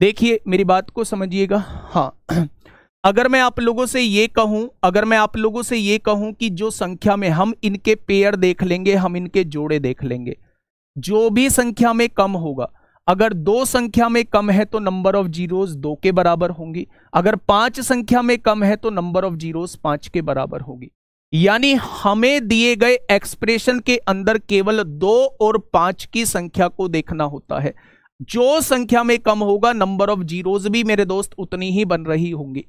देखिए, मेरी बात को समझिएगा। हाँ। अगर मैं आप लोगों से ये कहूँ, अगर मैं आप लोगों से ये कहूँ कि जो संख्या में हम इनके पेयर देख लेंगे, हम इनके जोड़े देख लेंगे, जो भी संख्या में कम होगा अगर दो संख्या में कम है तो नंबर ऑफ़ जीरोस दो के बराबर होंगी। अगर पाँच संख्या में कम है तो नंबर ऑफ़ जीरोस पाँच के बराबर होगी। यानी हमें दिए गए एक्सप्रेशन के अंदर केवल दो और पाँच की संख्या को देखना होता है। जो संख्या में कम होगा नंबर ऑफ़ जीरोस भी मेरे दोस्त उतनी ही बन रही होंगी।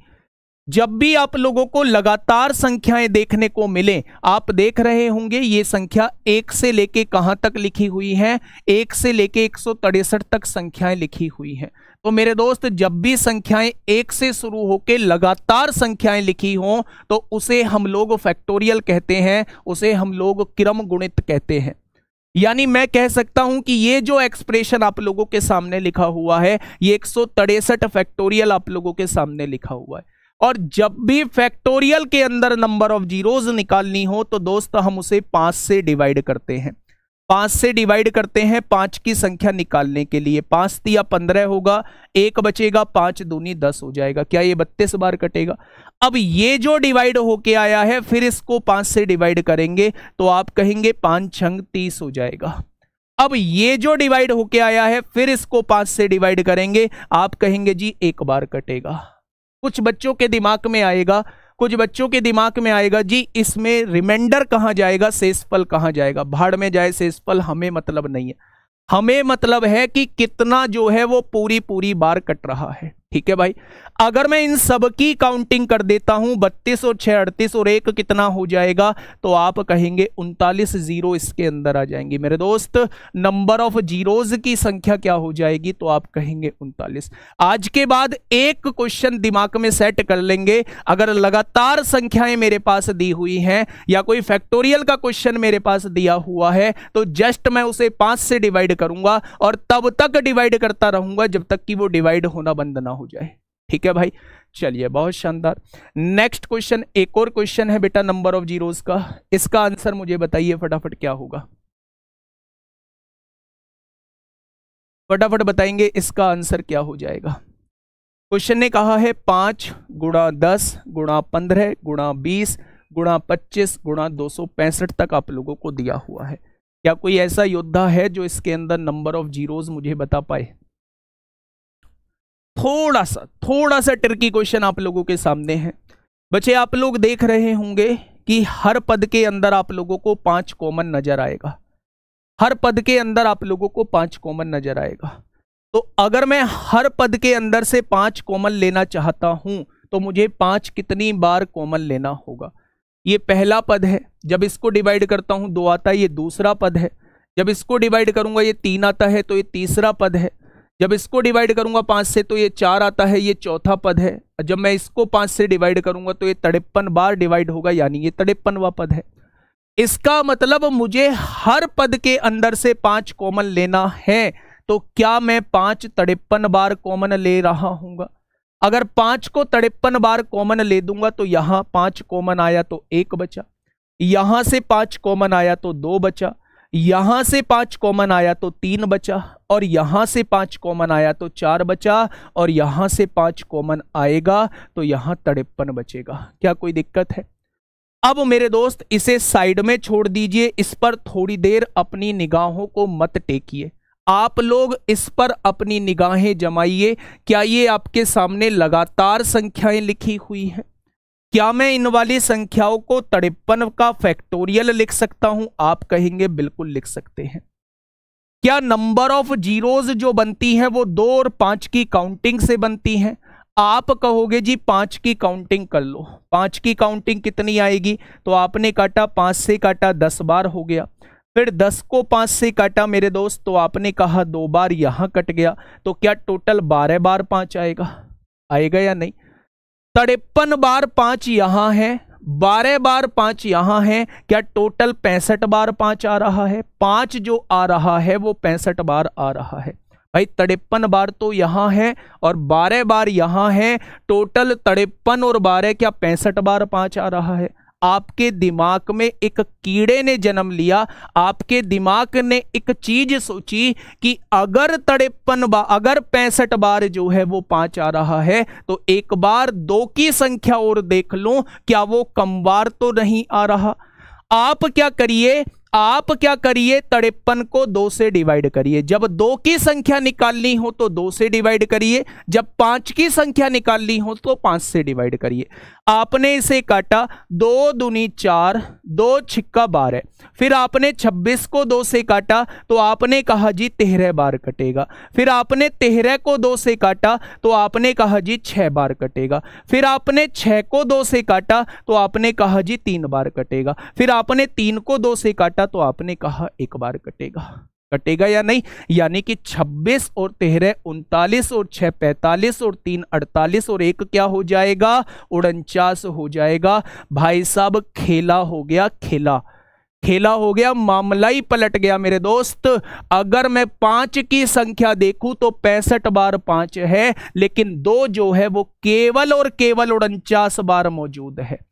जब भी आप लोगों को लगातार संख्याएँ देखने को मिले, आप देख रहे होंगे ये संख्या एक से लेके कहाँ तक लिखी हुई है? एक से लेके एक तक संख्याएँ लिखी हुई हैं। तो मेरे दोस्त, जब भी संख्याएँ एक से शुरू होकर लगातार संख्याएँ लिखी हो तो उसे हम लोग फैक्टोरियल कहते हैं, उसे हम लोग क्रम गुणित कहते हैं। यानी मैं कह सकता हूँ कि ये जो एक्सप्रेशन आप लोगों के सामने लिखा हुआ है, ये एक फैक्टोरियल आप लोगों के सामने लिखा हुआ है। और जब भी फैक्टोरियल के अंदर नंबर ऑफ़ जीरोज निकालनी हो तो दोस्त हम उसे पाँच से डिवाइड करते हैं। पाँच से डिवाइड करते हैं, पाँच की संख्या निकालने के लिए। पाँच या पंद्रह होगा, एक बचेगा, पाँच दूनी दस हो जाएगा। क्या ये बत्तीस बार कटेगा? अब ये जो डिवाइड होके आया है, फिर इसको पाँच से डिवाइड करेंगे तो आप कहेंगे पाँच छंग तीस हो जाएगा। अब ये जो डिवाइड होके आया है, फिर इसको पाँच से डिवाइड करेंगे, आप कहेंगे जी एक बार कटेगा। कुछ बच्चों के दिमाग में आएगा, कुछ बच्चों के दिमाग में आएगा, जी, इसमें रिमाइंडर कहाँ जाएगा? सेसफल कहाँ जाएगा? भाड़ में जाए सेसफल हमें मतलब नहीं है। हमें मतलब है कि कितना जो है वो पूरी पूरी बार कट रहा है। ठीक है भाई? अगर मैं इन सब की काउंटिंग कर देता हूँ, बत्तीस और छह, अड़तीस और एक कितना हो जाएगा? तो आप कहेंगे उनतालीस ज़ीरो इसके अंदर आ जाएँगे। मेरे दोस्त नंबर ऑफ़ जीरोज की संख्या क्या हो जाएगी? तो आप कहेंगे उनतालीस। आज के बाद एक क्वेश्चन दिमाग में सेट कर लेंगे। अगर लगातार संख्याएँ मेरे पास दी हुई हैं, या कोई फैक्टोरियल का क्वेश्चन मेरे पास दिया हुआ है तो जस्ट मैं उसे पाँच से डिवाइड करूँगा और तब तक डिवाइड करता रहूँगा, जब तक कि वो डिवाइड होना बंद ना हो जाए। ठीक है भाई? चलिए, बहुत शानदार। नेक्स्ट क्वेश्चन एक और क्वेश्चन है बेटा नंबर ऑफ़ जीरोस का। इसका आंसर मुझे बताइए फटाफट क्या होगा। फटाफट बताएँगे इसका आंसर क्या हो जाएगा। क्वेश्चन ने कहा है, पाँच गुणा दस गुणा पंद्रह गुणा बीस गुणा पच्चीस गुणा दो सौ पैंसठ तक आप लोगों को दिया हुआ है। क्या कोई ऐसा योद्धा है जो इसके अंदर नंबर ऑफ़ जीरोज मुझे बता पाए? थोड़ा सा थोड़ा सा टर्की क्वेश्चन आप लोगों के सामने है। बच्चे, आप लोग देख रहे होंगे कि हर पद के अंदर आप लोगों को पाँच कॉमन नज़र आएगा। हर पद के अंदर आप लोगों को पाँच कॉमन नज़र आएगा। तो अगर मैं हर पद के अंदर से पाँच कॉमन लेना चाहता हूँ तो मुझे पाँच कितनी बार कॉमन लेना होगा? ये पहला पद है। जब इसको डिवाइड करता हूँ, दो आता है, ये दूसरा पद है। जब इसको डिवाइड करूँगा, ये तीन आता है तो ये तीसरा पद है। जब इसको डिवाइड करूँगा पाँच से तो ये चार आता है, ये चौथा पद है। जब मैं इसको पाँच से डिवाइड करूँगा तो ये तड़ेपन बार डिवाइड होगा, यानी ये तड़ेपनवा पद है। इसका मतलब मुझे हर पद के अंदर से पाँच कॉमन लेना है तो क्या मैं पाँच तड़ेपन बार कॉमन ले रहा हूँगा? अगर पाँच को तड़ेपन बार कॉमन ले दूँगा तो यहाँ पाँच कॉमन आया तो एक बचा, यहाँ से पाँच कॉमन आया तो दो बचा यहाँ से पाँच कॉमन आया तो तीन बचा, और यहाँ से पाँच कॉमन आया तो चार बचा, और यहाँ से पाँच कॉमन आएगा तो यहाँ तड़ेपन बचेगा। क्या कोई दिक्कत है? अब मेरे दोस्त, इसे साइड में छोड़ दीजिए, इस पर थोड़ी देर अपनी निगाहों को मत टेकिए। आप लोग इस पर अपनी निगाहें जमाइए। क्या ये आपके सामने लगातार संख्याएँ लिखी हुई हैं? क्या मैं इन वाली संख्याओं को तड़िप्पन का फैक्टोरियल लिख सकता हूँ? आप कहेंगे, बिल्कुल लिख सकते हैं। क्या नंबर ऑफ़ जीरोज जो बनती हैं, वो दो और पाँच की काउंटिंग से बनती हैं? आप कहोगे, जी, पाँच की काउंटिंग कर लो। पाँच की काउंटिंग कितनी आएगी? तो आपने काटा, पाँच से काटा, दस बार हो गया। फिर दस को पाँच से काटा मेरे दोस्त तो आपने कहा, दो बार यहाँ कट गया। तो क्या टोटल बारह बार पाँच आएगा? आएगा या नहीं? तड़ेपन बार पाँच यहाँ है, बारह बार पाँच यहाँ है, क्या टोटल पैंसठ बार पाँच आ रहा है? पाँच जो आ रहा है वो पैंसठ बार आ रहा है। भाई तड़ेपन बार तो यहाँ है और बारह बार यहाँ है, टोटल तड़ेपन और बारह क्या पैंसठ बार पाँच आ रहा है? आपके दिमाग में एक कीड़े ने जन्म लिया, आपके दिमाग ने एक चीज़ सोची कि अगर तड़ेपन बार अगर पैंसठ बार जो है वो पाँच आ रहा है तो एक बार दो की संख्या और देख लो, क्या वो कम बार तो नहीं आ रहा? आप क्या करिए आप क्या करिए? तड़ेपन को दो से डिवाइड करिए। जब दो की संख्या निकालनी हो तो दो से डिवाइड करिए। जब पाँच की संख्या निकालनी हो तो पाँच से डिवाइड करिए। आपने इसे काटा, दो दुनी चार, दो छिक्का बारह। फिर आपने छब्बीस को दो से काटा तो आपने कहा जी तेरह बार कटेगा। फिर आपने तेरह को दो से काटा तो आपने कहा जी छह बार कटेगा। फिर आपने छह को दो से काटा तो आपने कहा जी तीन बार कटेगा। फिर आपने तीन को दो से काटा तो आपने कहा एक बार कटेगा। कटेगा या नहीं? यानी कि 26 और तेरह, उनतालीस और छह, पैंतालीस और तीन, अड़तालीस और एक क्या हो जाएगा? उनचास हो जाएगा। भाई साहब, खेला हो गया, खेला। खेला हो गया, मामला ही पलट गया मेरे दोस्त। अगर मैं पाँच की संख्या देखूँ तो पैंसठ बार पाँच है, लेकिन दो जो है वो केवल और केवल उनचास बार मौजूद है।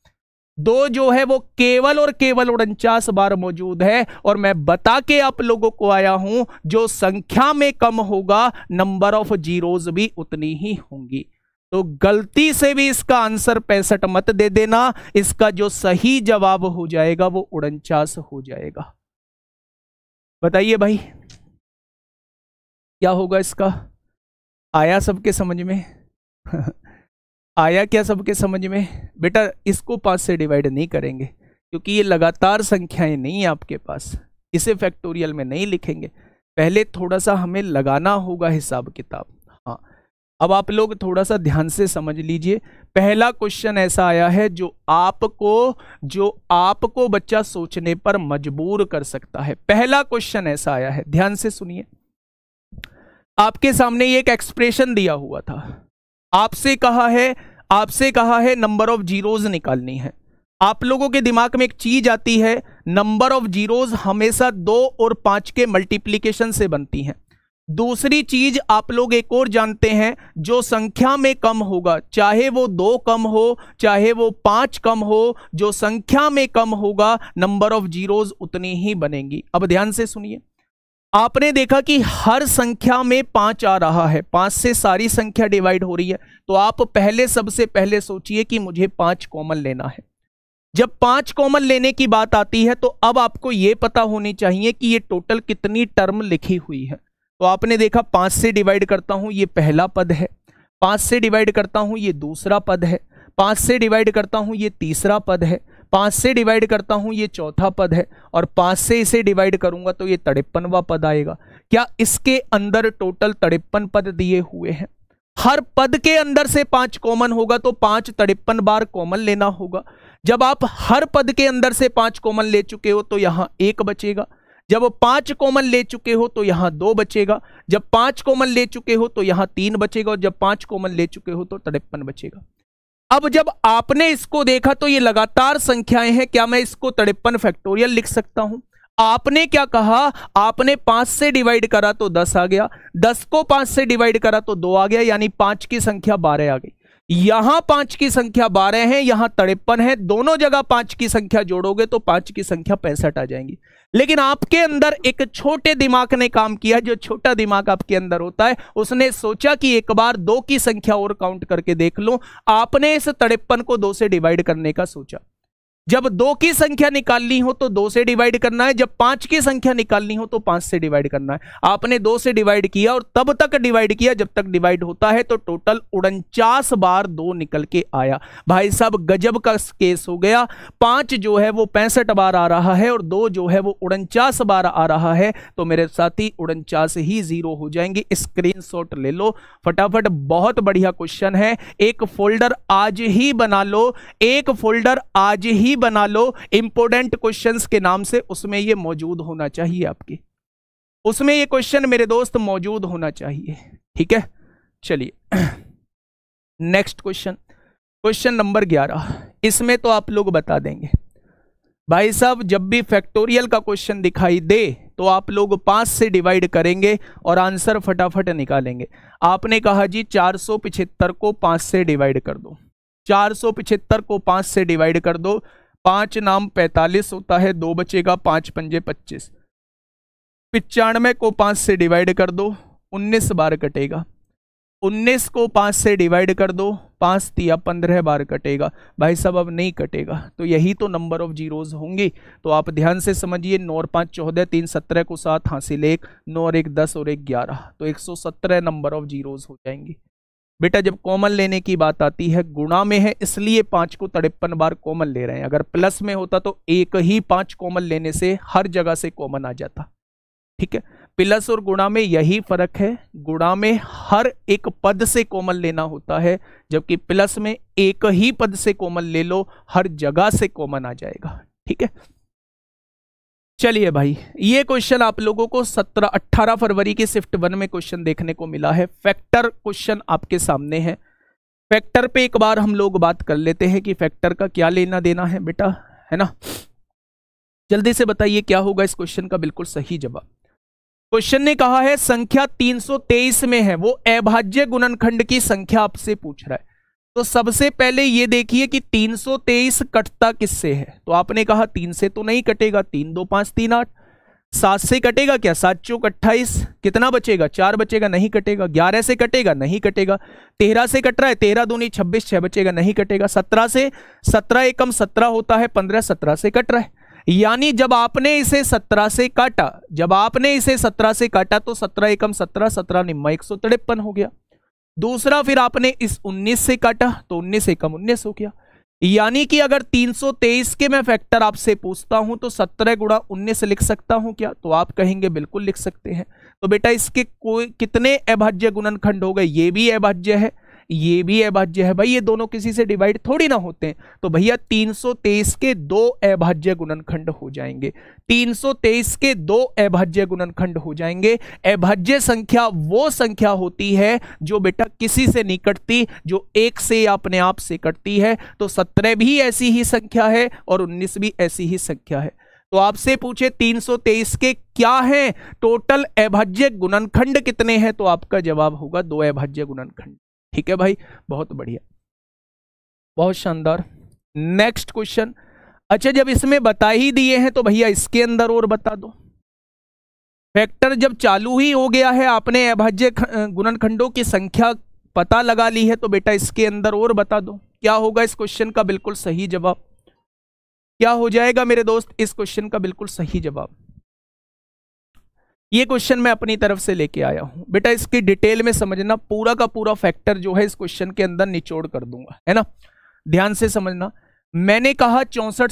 दो जो है वो केवल और केवल उनचास बार मौजूद है। और मैं बता के आप लोगों को आया हूँ, जो संख्या में कम होगा नंबर ऑफ़ जीरोज भी उतनी ही होंगी। तो गलती से भी इसका आंसर पैंसठ मत दे देना। इसका जो सही जवाब हो जाएगा, वो उनचास हो जाएगा। बताइए भाई, क्या होगा इसका? आया सबके समझ में? आया क्या सबके समझ में? बेटा, इसको पाँच से डिवाइड नहीं करेंगे, क्योंकि ये लगातार संख्याएँ नहीं है आपके पास। इसे फैक्टोरियल में नहीं लिखेंगे। पहले थोड़ा सा हमें लगाना होगा हिसाब किताब। हाँ। अब आप लोग थोड़ा सा ध्यान से समझ लीजिए। पहला क्वेश्चन ऐसा आया है, जो आपको जो आपको बच्चा सोचने पर मजबूर कर सकता है। पहला क्वेश्चन ऐसा आया है। ध्यान से सुनिए। आपके सामने एक एक्सप्रेशन दिया हुआ था। आपसे कहा है, आपसे कहा है नंबर ऑफ़ जीरोज निकालनी है। आप लोगों के दिमाग में एक चीज़ आती है नंबर ऑफ़ जीरोज हमेशा दो और पाँच के मल्टीप्लीकेशन से बनती हैं। दूसरी चीज़ आप लोग एक और जानते हैं, जो संख्या में कम होगा, चाहे वो दो कम हो, चाहे वो पाँच कम हो, जो संख्या में कम होगा नंबर ऑफ़ जीरोज उतनी ही बनेंगी। अब ध्यान से सुनिए। आपने देखा कि हर संख्या में पाँच आ रहा है। पाँच से सारी संख्या डिवाइड हो रही है। तो आप पहले सबसे पहले सोचिए कि मुझे पाँच कॉमन लेना है। जब पाँच कॉमन लेने की बात आती है तो अब आपको यह पता होनी चाहिए कि ये टोटल कितनी टर्म लिखी हुई है। तो आपने देखा, पाँच से डिवाइड करता हूँ, ये पहला पद है। पाँच से डिवाइड करता हूँ, ये दूसरा पद है। पाँच से डिवाइड करता हूँ, ये तीसरा पद है। पाँच से डिवाइड करता हूँ, ये चौथा पद है, और पाँच से इसे डिवाइड करूँगा तो ये तड़िप्पनवा पद आएगा। क्या इसके अंदर टोटल तड़िप्पन पद दिए हुए हैं? हर पद के अंदर से पाँच कॉमन होगा तो पाँच तड़िप्पन बार कॉमन लेना होगा। जब आप हर पद के अंदर से पाँच कॉमन ले चुके हो तो यहाँ एक बचेगा। जब पाँच कॉमन ले चुके हो तो यहाँ दो बचेगा। जब पाँच कॉमन ले चुके हो तो यहाँ तीन बचेगा, और जब पाँच कॉमन ले चुके हो तो तड़िप्पन बचेगा। अब जब आपने इसको देखा तो ये लगातार संख्याएँ हैं, क्या मैं इसको तड़िप्पन फैक्टोरियल लिख सकता हूँ? आपने क्या कहा? आपने पाँच से डिवाइड करा तो दस आ गया। दस को पाँच से डिवाइड करा तो दो आ गया, यानी पाँच की संख्या बारह आ गई। यहाँ पाँच की संख्या बारह है, यहाँ तड़िप्पन है, दोनों जगह पाँच की संख्या जोड़ोगे तो पाँच की संख्या पैंसठ आ जाएँगी। लेकिन आपके अंदर एक छोटे दिमाग ने काम किया, जो छोटा दिमाग आपके अंदर होता है, उसने सोचा कि एक बार दो की संख्या और काउंट करके देख लो। आपने इस तड़प्पन को दो से डिवाइड करने का सोचा। जब दो की संख्या निकालनी हो तो दो से डिवाइड करना है, जब पाँच की संख्या निकालनी हो तो पाँच से डिवाइड करना है। आपने दो से डिवाइड किया और तब तक डिवाइड किया, जब तक डिवाइड होता है तो टोटल उनचास बार दो निकल के आया। भाई साहब, गजब का केस हो गया। पाँच जो है वो पैंसठ बार आ रहा है और दो जो है वो उनचास बार आ रहा है। तो मेरे साथी, उनचास ही ज़ीरो हो जाएँगे। स्क्रीन ले लो। फटाफट बहुत बढ़िया क्वेश्चन है। एक फोल्डर आज ही बना लो। एक फोल्डर आज ही बना लो इंपोर्टेंट क्वेश्चंस के नाम से उसमें ये मौजूद होना चाहिए आपकी। उसमें ये क्वेश्चन मेरे दोस्त मौजूद होना चाहिए, ठीक है? चलिए। नेक्स्ट क्वेश्चन क्वेश्चन नंबर ग्यारह। इसमें तो आप लोग बता देंगे। भाई साहब, जब भी फैक्टोरियल का क्वेश्चन दिखाई दे तो आप लोग पाँच से डिवाइड करेंगे और आंसर फटाफट निकालेंगे। आपने कहा जी, चार को पाँच से डिवाइड कर दो। चार को पाँच से डिवाइड कर दो पाँच नाम पैतालीस होता है, दो बचेगा, पाँच पंजे पच्चीस। पिचानवे को पाँच से डिवाइड कर दो, उन्नीस बार कटेगा। उन्नीस को पाँच से डिवाइड कर दो, पाँच तिया पंद्रह बार कटेगा। भाई साहब, अब नहीं कटेगा। तो यही तो नंबर ऑफ़ जीरोज होंगी। तो आप ध्यान से समझिए, नौ और पाँच चौदह, तीन सत्रह को सात हासिल एक, नौ और एक दस और एक ग्यारह। तो एक सौ सत्रह नंबर ऑफ़ जीरोज हो जाएँगी। बेटा, जब कॉमन लेने की बात आती है, गुणा में है, इसलिए पाँच को तड़प्पन बार कॉमन ले रहे हैं। अगर प्लस में होता तो एक ही पाँच कॉमन लेने से हर जगह से कॉमन आ जाता। ठीक है? प्लस और गुणा में यही फ़र्क है। गुणा में हर एक पद से कॉमन लेना होता है, जबकि प्लस में एक ही पद से कॉमन ले लो, हर जगह से कॉमन आ जाएगा। ठीक है? चलिए भाई, ये क्वेश्चन आप लोगों को 17 18 फरवरी के शिफ्ट वन में क्वेश्चन देखने को मिला है। फैक्टर क्वेश्चन आपके सामने है। फैक्टर पे एक बार हम लोग बात कर लेते हैं कि फैक्टर का क्या लेना देना है बेटा, है ना? जल्दी से बताइए क्या होगा इस क्वेश्चन का बिल्कुल सही जवाब। क्वेश्चन ने कहा है, संख्या 323 में है। वो अभाज्य गुणनखंड की संख्या आपसे पूछ रहा है। तो सबसे पहले ये देखिए कि 323 कटता किससे है? तो आपने कहा तीन से तो नहीं कटेगा, तीन दो पाँच तीन आठ। सात से कटेगा क्या? सात चौक अट्ठाईस। कितना बचेगा? चार बचेगा, नहीं कटेगा। ग्यारह से कटेगा, नहीं कटेगा। तेरह से कट रहा है, तेरह दूनी छब्बीस, छह बचेगा, नहीं कटेगा। सत्रह से, सत्रह एकम सत्रह होता है, पंद्रह सत्रह से कट रहा है। यानी जब आपने इसे सत्रह से काटा, जब आपने इसे सत्रह से काटा तो सत्रह एकम सत्रह सत्रह निम्मा एक सौ तिरपन हो गया। दूसरा फिर आपने इस 19 से काटा तो 19 से कम 19 हो गया। यानी कि अगर 323 के मैं फैक्टर आपसे पूछता हूँ तो 17 गुणा उन्नीस लिख सकता हूँ क्या? तो आप कहेंगे बिल्कुल लिख सकते हैं। तो बेटा इसके कोई कितने अभाज्य गुणनखंड हो गए? ये भी अभाज्य है। ये भी अभाज्य है। भाई, ये दोनों किसी से डिवाइड थोड़ी ना होते हैं। तो भैया 323 के दो अभाज्य गुणनखंड हो जाएँगे। 323 के दो अभाज्य गुणनखंड हो जाएँगे। अभाज्य संख्या वो संख्या होती है जो बेटा किसी से नहीं कटती, जो एक से अपने आप से कटती है। तो सत्रह भी ऐसी ही संख्या है और उन्नीस भी ऐसी ही संख्या है। तो आपसे पूछे 323 के क्या है? टोटल अभाज्य गुणनखंड कितने हैं? तो आपका जवाब होगा दो अभाज्य गुणनखंड। ठीक है भाई? बहुत बढ़िया। बहुत शानदार। नेक्स्ट क्वेश्चन अच्छा जब इसमें बता ही दिए हैं तो भैया इसके अंदर और बता दो। फैक्टर जब चालू ही हो गया है, आपने अभाज्य गुणनखंडों की संख्या पता लगा ली है तो बेटा इसके अंदर और बता दो। क्या होगा इस क्वेश्चन का बिल्कुल सही जवाब? क्या हो जाएगा मेरे दोस्त? इस क्वेश्चन का बिल्कुल सही जवाब। ये क्वेश्चन मैं अपनी तरफ़ से लेके आया हूँ। बेटा, इसकी डिटेल में समझना, पूरा का पूरा फैक्टर जो है इस क्वेश्चन के अंदर निचोड़ कर दूँगा, है ना? ध्यान से समझना। मैंने कहा, चौसठ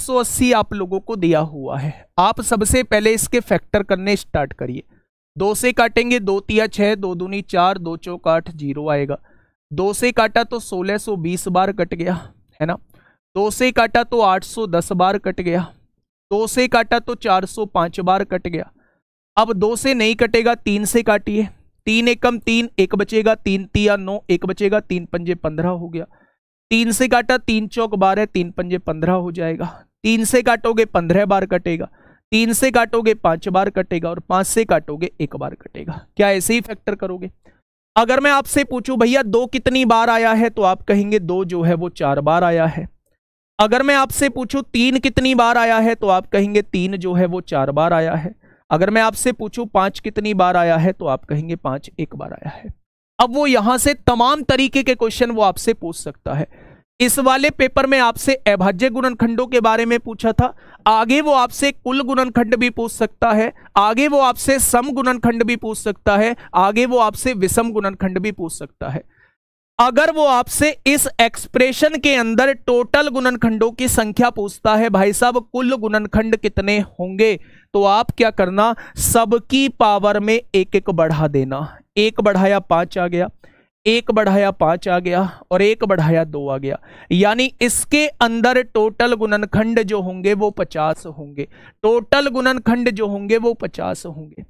आप लोगों को दिया हुआ है। आप सबसे पहले इसके फैक्टर करने स्टार्ट करिए। दो से काटेंगे, दो तिया छह, दो दूनी चार, दो चौक आठ, ज़ीरो आएगा। दो से काटा तो सोलह सौ बीस बार कट गया, है ना? दो से काटा तो आठ सौ दस बार कट गया। दो से काटा तो चार सौ पाँच बार कट गया। अब दो से नहीं कटेगा, तीन से काटिए। तीन एकम तीन, एक बचेगा, तीन तिया नौ, एक बचेगा, तीन पंजे पंद्रह हो गया। तीन से काटा, तीन चौक बारह तीन पंजे पंद्रह हो जाएगा। तीन से काटोगे, पंद्रह बार कटेगा। तीन से काटोगे, पाँच बार कटेगा और पाँच से काटोगे, एक बार कटेगा। क्या ऐसे ही फैक्टर करोगे? अगर मैं आपसे पूछूँ, भैया, दो कितनी बार आया है? तो आप कहेंगे, दो जो है, वो चार बार आया है। अगर मैं आपसे पूछूँ, तीन कितनी बार आया है? तो आप कहेंगे, तीन जो है, वो चार बार आया है। अगर मैं आपसे पूछूँ, पाँच कितनी बार आया है तो आप कहेंगे पाँच एक बार आया है। अब वो यहाँ से तमाम तरीके के क्वेश्चन वो आपसे पूछ सकता है। इस वाले पेपर में आपसे अभाज्य गुणनखंडों के बारे में पूछा था, आगे वो आपसे कुल गुणनखंड भी पूछ सकता है, आगे वो आपसे सम गुणनखंड भी पूछ सकता है, आगे वो आपसे विषम गुणनखंड भी पूछ सकता है। अगर वो आपसे इस एक्सप्रेशन के अंदर टोटल गुणनखंडों की संख्या पूछता है, भाई साहब, कुल गुणनखंड कितने होंगे? तो आप क्या करना? सबकी पावर में एक एक बढ़ा देना। एक बढ़ाया पाँच आ गया, एक बढ़ाया पाँच आ गया और एक बढ़ाया दो आ गया। यानी इसके अंदर टोटल गुणनखंड जो होंगे वो पचास होंगे। टोटल गुणनखंड जो होंगे वो पचास होंगे।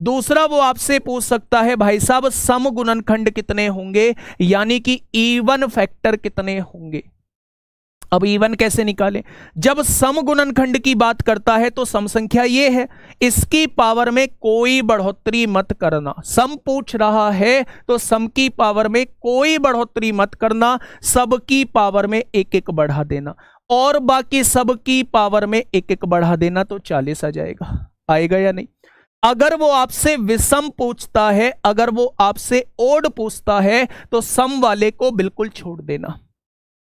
दूसरा वो आपसे पूछ सकता है, भाई साहब, सम गुणनखंड कितने होंगे? यानी कि इवन फैक्टर कितने होंगे? अब इवन कैसे निकालें? जब सम गुणनखंड की बात करता है तो सम संख्या ये है, इसकी पावर में कोई बढ़ोतरी मत करना। सम पूछ रहा है तो सम की पावर में कोई बढ़ोतरी मत करना, सबकी पावर में एक एक बढ़ा देना। और बाकी सबकी पावर में एक एक बढ़ा देना तो चालीस आ जाएगा। आएगा या नहीं? अगर वो आपसे विषम पूछता है, अगर वो आपसे ओड पूछता है तो सम वाले को बिल्कुल छोड़ देना।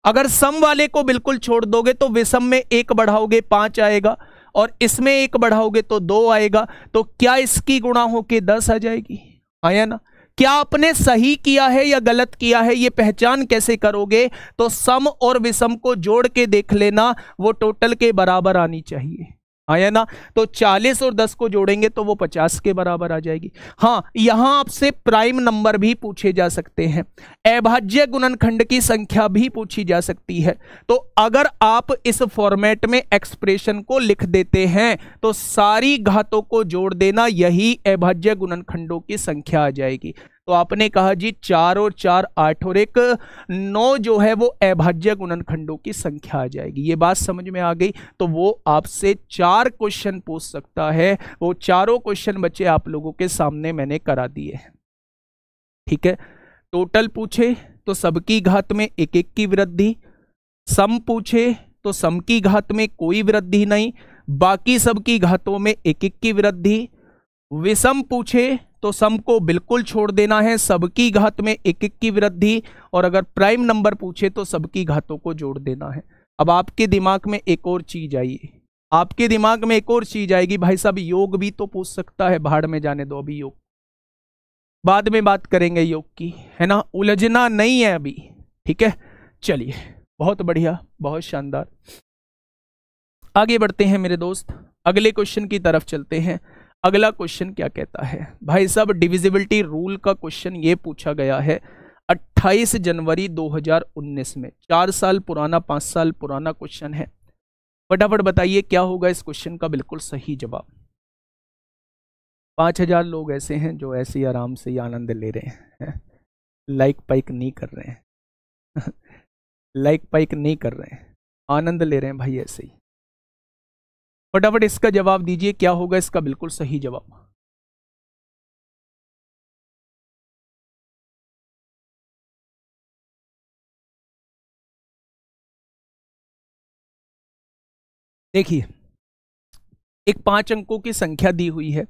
अगर सम वाले को बिल्कुल छोड़ दोगे तो विषम में एक बढ़ाओगे, पाँच आएगा और इसमें एक बढ़ाओगे तो दो आएगा तो क्या इसकी गुणा होके दस आ जाएगी? आया ना? क्या आपने सही किया है या गलत किया है, ये पहचान कैसे करोगे? तो सम और विषम को जोड़ के देख लेना, वो टोटल के बराबर आनी चाहिए। आया ना? तो 40 और 10 को जोड़ेंगे तो वो 50 के बराबर आ जाएगी। हाँ यहाँ आपसे प्राइम नंबर भी पूछे जा सकते हैं। अभाज्य गुणनखंड की संख्या भी पूछी जा सकती है। तो अगर आप इस फॉर्मेट में एक्सप्रेशन को लिख देते हैं तो सारी घातों को जोड़ देना, यही अभाज्य गुणनखंडों की संख्या आ जाएगी। तो आपने कहा जी, चार और चार आठ और एक, नौ जो है वो अभाज्य गुणनखंडों की संख्या आ जाएगी। ये बात समझ में आ गई तो वो आपसे चार क्वेश्चन पूछ सकता है। वो चारों क्वेश्चन बच्चे आप लोगों के सामने मैंने करा दिए ठीक है? टोटल पूछे तो सबकी घात में एक एक की वृद्धि। सम पूछे तो सम की घात में कोई वृद्धि नहीं। बाकी सबकी घातों में एक एक की वृद्धि। विषम पूछे तो सम को बिल्कुल छोड़ देना है। सबकी घात में एक एक की वृद्धि, और अगर प्राइम नंबर पूछे तो सबकी घातों को जोड़ देना है। अब आपके दिमाग में एक और चीज़ आई। आपके दिमाग में एक और चीज़ आएगी। भाई साहब, योग भी तो पूछ सकता है, भाड़ में जाने दो अभी योग। बाद में बात करेंगे योग की, है ना? उलझना नहीं है अभी, ठीक है? चलिए, बहुत बढ़िया, बहुत शानदार। आगे बढ़ते हैं मेरे दोस्त। अगले क्वेश्चन की तरफ़ चलते हैं। अगला क्वेश्चन क्या कहता है? भाई साहब डिविजिबिलिटी रूल का क्वेश्चन ये पूछा गया है 28 जनवरी 2019 में। चार साल पुराना, पाँच साल पुराना क्वेश्चन है। फटाफट बताइए, क्या होगा इस क्वेश्चन का बिल्कुल सही जवाब? पाँच हज़ार लोग ऐसे हैं जो ऐसे ही आराम से आनंद ले रहे हैं। लाइक पाइक नहीं कर रहे हैं। लाइक पाइक नहीं कर रहे हैं। आनंद ले रहे हैं भाई ऐसे ही। फटाफट इसका जवाब दीजिए, क्या होगा इसका बिल्कुल सही जवाब? देखिए, एक पाँच अंकों की संख्या दी हुई है।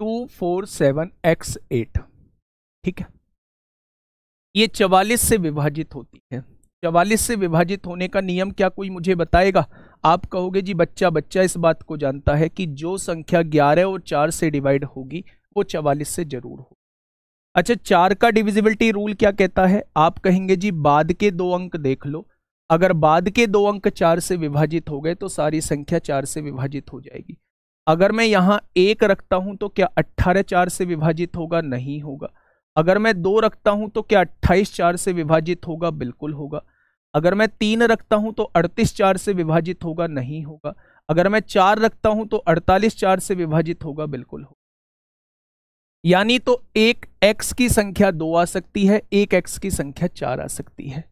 Two, four, seven, X, eight, ठीक है? ये चवालीस से विभाजित होती है। चवालीस से विभाजित होने का नियम क्या कोई मुझे बताएगा? आप कहोगे, जी, बच्चा बच्चा इस बात को जानता है कि जो संख्या ग्यारह और चार से डिवाइड होगी, वो चवालीस से ज़रूर हो अच्छा चार का डिविजिबिलिटी रूल क्या कहता है? आप कहेंगे, जी, बाद के दो अंक देख लो। अगर बाद के दो अंक चार से विभाजित हो गए तो सारी संख्या चार से विभाजित हो जाएगी। अगर मैं यहाँ एक रखता हूँ तो क्या अट्ठारह चार से विभाजित होगा? नहीं होगा। अगर मैं दो रखता हूँ तो क्या अट्ठाईस चार से विभाजित होगा? बिल्कुल होगा। अगर मैं तीन रखता हूँ तो अड़तीस चार से विभाजित होगा, नहीं होगा। अगर मैं चार रखता हूँ तो अड़तालीस चार से विभाजित होगा, बिल्कुल होगा। यानी तो एक एक्स की संख्या दो आ सकती है, एक एक्स की संख्या चार आ सकती है।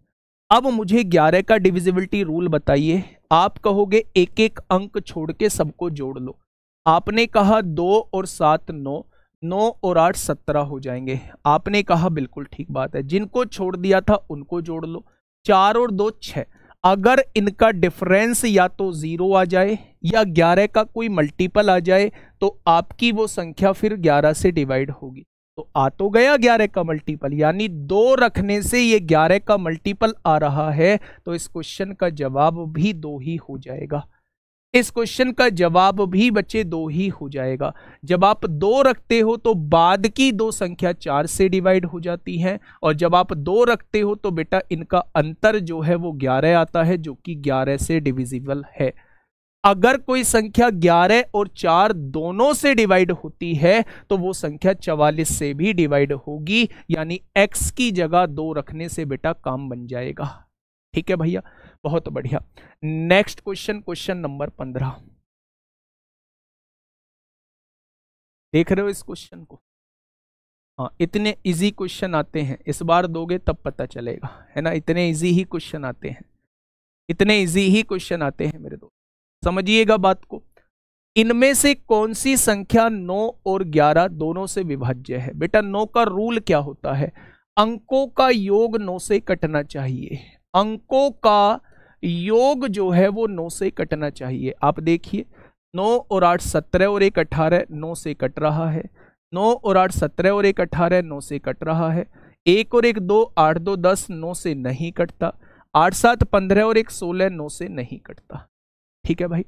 अब मुझे ग्यारह का डिविजिबिलिटी रूल बताइए। आप कहोगे एक एक अंक छोड़ के सबको जोड़ लो। आपने कहा दो और सात नौ नौ और आठ सत्रह हो जाएँगे। आपने कहा बिल्कुल ठीक बात है। जिनको छोड़ दिया था उनको जोड़ लो। चार और दो छः अगर इनका डिफरेंस या तो ज़ीरो आ जाए या ग्यारह का कोई मल्टीपल आ जाए तो आपकी वो संख्या फिर ग्यारह से डिवाइड होगी। तो आ तो गया ग्यारह का मल्टीपल यानी दो रखने से ये ग्यारह का मल्टीपल आ रहा है तो इस क्वेश्चन का जवाब भी दो ही हो जाएगा। इस क्वेश्चन का जवाब भी बच्चे दो ही हो जाएगा। जब आप दो रखते हो तो बाद की दो संख्या चार से डिवाइड हो जाती है और जब आप दो रखते हो तो बेटा इनका अंतर जो है वो ग्यारह आता है, जो कि ग्यारह से डिविजिबल है। अगर कोई संख्या ग्यारह और चार दोनों से डिवाइड होती है तो वो संख्या चवालीस से भी डिवाइड होगी, यानी एक्स की जगह दो रखने से बेटा काम बन जाएगा। ठीक है भैया? बहुत बढ़िया। नेक्स्ट क्वेश्चन क्वेश्चन नंबर पंद्रह। देख रहे हो इस क्वेश्चन को? हाँ इतने इजी क्वेश्चन आते हैं। इस बार दोगे तब पता चलेगा, है ना? इतने इजी ही क्वेश्चन आते हैं। इतने इजी ही क्वेश्चन आते हैं मेरे दोस्त। समझिएगा बात को। इनमें से कौन सी संख्या नौ और ग्यारह दोनों से विभाज्य है? बेटा, नौ का रूल क्या होता है? अंकों का योग नौ से कटना चाहिए। अंकों का योग जो है वो नौ से कटना चाहिए। आप देखिए, नौ और आठ सत्रह और एक अठारह, नौ से कट रहा है। नौ और आठ सत्रह और एक अठारह, नौ से कट रहा है। एक और एक दो, आठ दो दस, नौ से नहीं कटता। आठ सात पंद्रह और एक सोलह, नौ से नहीं कटता। ठीक है भाई?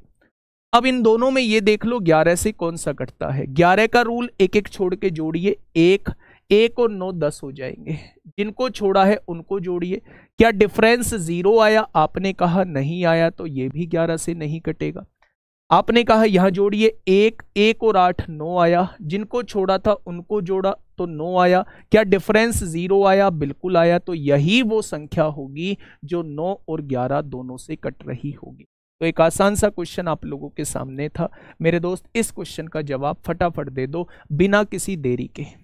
अब इन दोनों में ये देख लो, ग्यारह से कौन सा कटता है? ग्यारह का रूल एक एक छोड़ के जोड़िए। एक एक और नौ दस हो जाएँगे। जिनको छोड़ा है, उनको जोड़िए। क्या डिफरेंस ज़ीरो आया? आपने कहा नहीं आया तो ये भी ग्यारह से नहीं कटेगा। आपने कहा यहाँ जोड़िए, एक एक और आठ नौ आया। जिनको छोड़ा था, उनको जोड़ा तो नौ आया। क्या डिफरेंस ज़ीरो आया? बिल्कुल आया। तो यही वो संख्या होगी, जो नौ और ग्यारह दोनों से कट रही होगी। तो एक आसान सा क्वेश्चन आप लोगों के सामने था। मेरे दोस्त, इस क्वेश्चन का जवाब फटाफट दे दो, बिना किसी देरी के।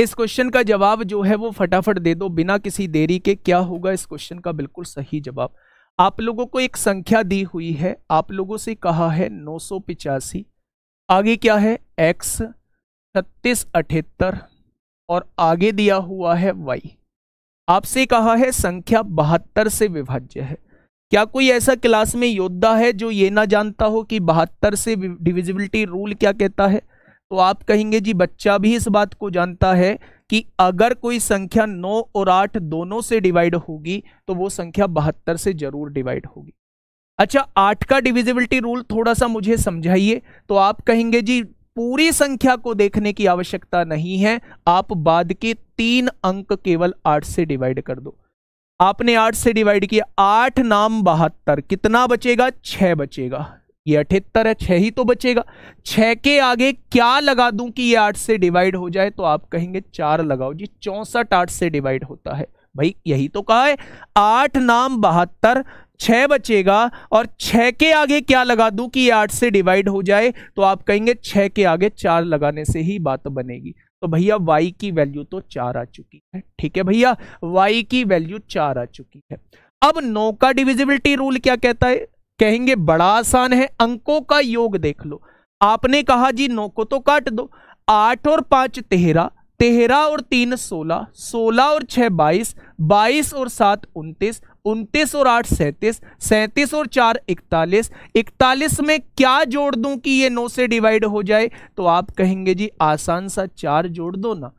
इस क्वेश्चन का जवाब जो है वो फटाफट दे दो, बिना किसी देरी के। क्या होगा इस क्वेश्चन का? बिल्कुल सही जवाब। आप लोगों को एक संख्या दी हुई है। आप लोगों से कहा है नौ आगे क्या है? एक्स छत्तीस अठहत्तर और आगे दिया हुआ है वाई आपसे कहा है संख्या बहत्तर से विभाज्य है। क्या कोई ऐसा क्लास में योद्धा है जो ये ना जानता हो कि बहत्तर से डिविजिबिलिटी रूल क्या कहता है? तो आप कहेंगे, जी, बच्चा भी इस बात को जानता है कि अगर कोई संख्या नौ और आठ दोनों से डिवाइड होगी तो वो संख्या बहत्तर से ज़रूर डिवाइड होगी। अच्छा आठ का डिविजिबिलिटी रूल थोड़ा सा मुझे समझाइए। तो आप कहेंगे, जी, पूरी संख्या को देखने की आवश्यकता नहीं है। आप बाद के तीन अंक केवल आठ से डिवाइड कर दो। आपने आठ से डिवाइड किया, आठ नाम बहत्तर। कितना बचेगा? छह बचेगा। ये अठहत्तर है, छह ही तो बचेगा। छह के आगे क्या लगा दूँ कि ये आठ से डिवाइड हो जाए तो आप कहेंगे चार लगाओ जी, चौसठ आठ से डिवाइड होता है। भाई, यही तो कहा है, आठ नाम बहत्तर, छह बचेगा, और छह के आगे क्या लगा दूँ कि ये आठ से डिवाइड हो जाए तो आप कहेंगे छह के आगे चार लगाने से ही बात बनेगी। तो भैया, y की वैल्यू तो चार आ चुकी है। ठीक है भैया, y की वैल्यू चार आ चुकी है। अब नौ का डिविजिबिलिटी रूल क्या कहता है? कहेंगे, बड़ा आसान है, अंकों का योग देख लो। आपने कहा, जी, नौ को तो काट दो। आठ और पाँच, तेरह। तेरह और तीन, सोलह। सोलह और छह, बाईस। बाईस और सात, उनतीस। उनतीस और आठ, सैंतीस। सैंतीस और चार, इकतालीस। इकतालीस में क्या जोड़ दूँ कि ये नौ से डिवाइड हो जाए? तो आप कहेंगे, जी, आसान सा चार जोड़ दो ना।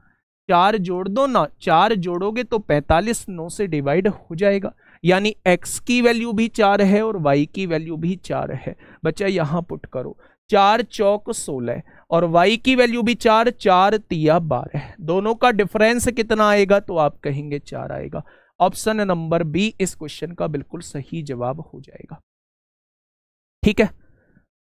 चार जोड़ दो ना। चार जोड़ोगे तो पैंतालीस नौ से डिवाइड हो जाएगा। यानी x की वैल्यू भी चार है और y की वैल्यू भी चार है। बच्चा, यहाँ पुट करो। चार चौक सोलह और y की वैल्यू भी चार चार तिया बारह। दोनों का डिफरेंस कितना आएगा तो आप कहेंगे चार आएगा। ऑप्शन नंबर बी इस क्वेश्चन का बिल्कुल सही जवाब हो जाएगा। ठीक है?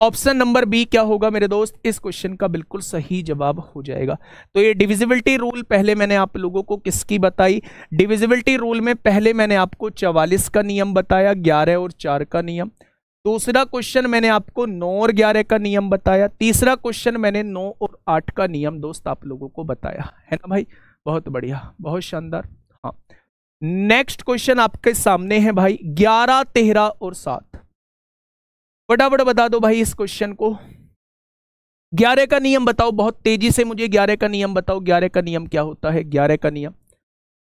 ऑप्शन नंबर बी क्या होगा मेरे दोस्त? इस क्वेश्चन का बिल्कुल सही जवाब हो जाएगा। तो ये डिविजिबिलिटी रूल पहले मैंने आप लोगों को किसकी बताई? डिविजिबिलिटी रूल में पहले मैंने आपको चवालीस का नियम बताया, ग्यारह और चार का नियम। दूसरा क्वेश्चन मैंने आपको नौ और ग्यारह का नियम बताया। तीसरा क्वेश्चन मैंने नौ और आठ का नियम दोस्त आप लोगों को बताया। है ना भाई? बहुत बढ़िया, बहुत शानदार। हाँ। नेक्स्ट क्वेश्चन आपके सामने है भाई। ग्यारह, तेरह और सात। फटाफट बता दो भाई इस क्वेश्चन को। ग्यारह का नियम बताओ, बहुत तेज़ी से मुझे ग्यारह का नियम बताओ, ग्यारह का नियम क्या होता है? ग्यारह का नियम।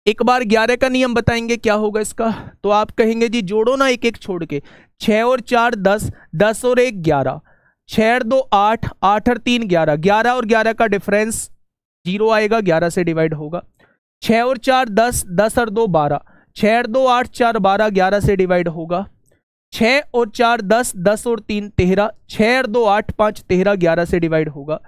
एक बार ग्यारह का नियम बताएँगे, क्या होगा इसका? तो आप कहेंगे, जी, जोड़ो ना एक एक छोड़ के। छह और चार, दस दस और एक, ग्यारह। छह दो, आठ आठ और तीन, ग्यारह। ग्यारह और ग्यारह का डिफरेंस ज़ीरो आएगा, ग्यारह से डिवाइड होगा। छह और चार, दस दस और दो, बारह। छह दो, आठ, चार, बारह, ग्यारह से डिवाइड होगा। छः और चार दस दस और तीन, तेरह छः और दो, आठ, पाँच, तेरह, ग्यारह से डिवाइड होगा।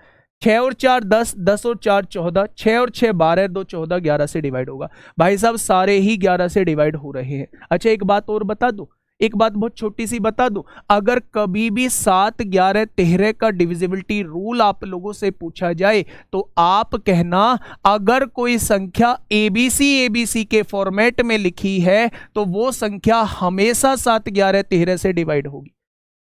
छः और चार दस दस और चार, चौदह छः और छः बारह, दो, चौदह, ग्यारह से डिवाइड होगा। भाई साहब, सारे ही ग्यारह से डिवाइड हो रहे हैं। अच्छा एक बात और बता दो? एक बात बहुत छोटी सी बता दूँ, अगर कभी भी सात ग्यारह तेरह का डिविजिबिलिटी रूल आप लोगों से पूछा जाए तो आप कहना, अगर कोई संख्या एबीसी एबीसी के फॉर्मेट में लिखी है तो वो संख्या हमेशा सात ग्यारह तेरह से डिवाइड होगी।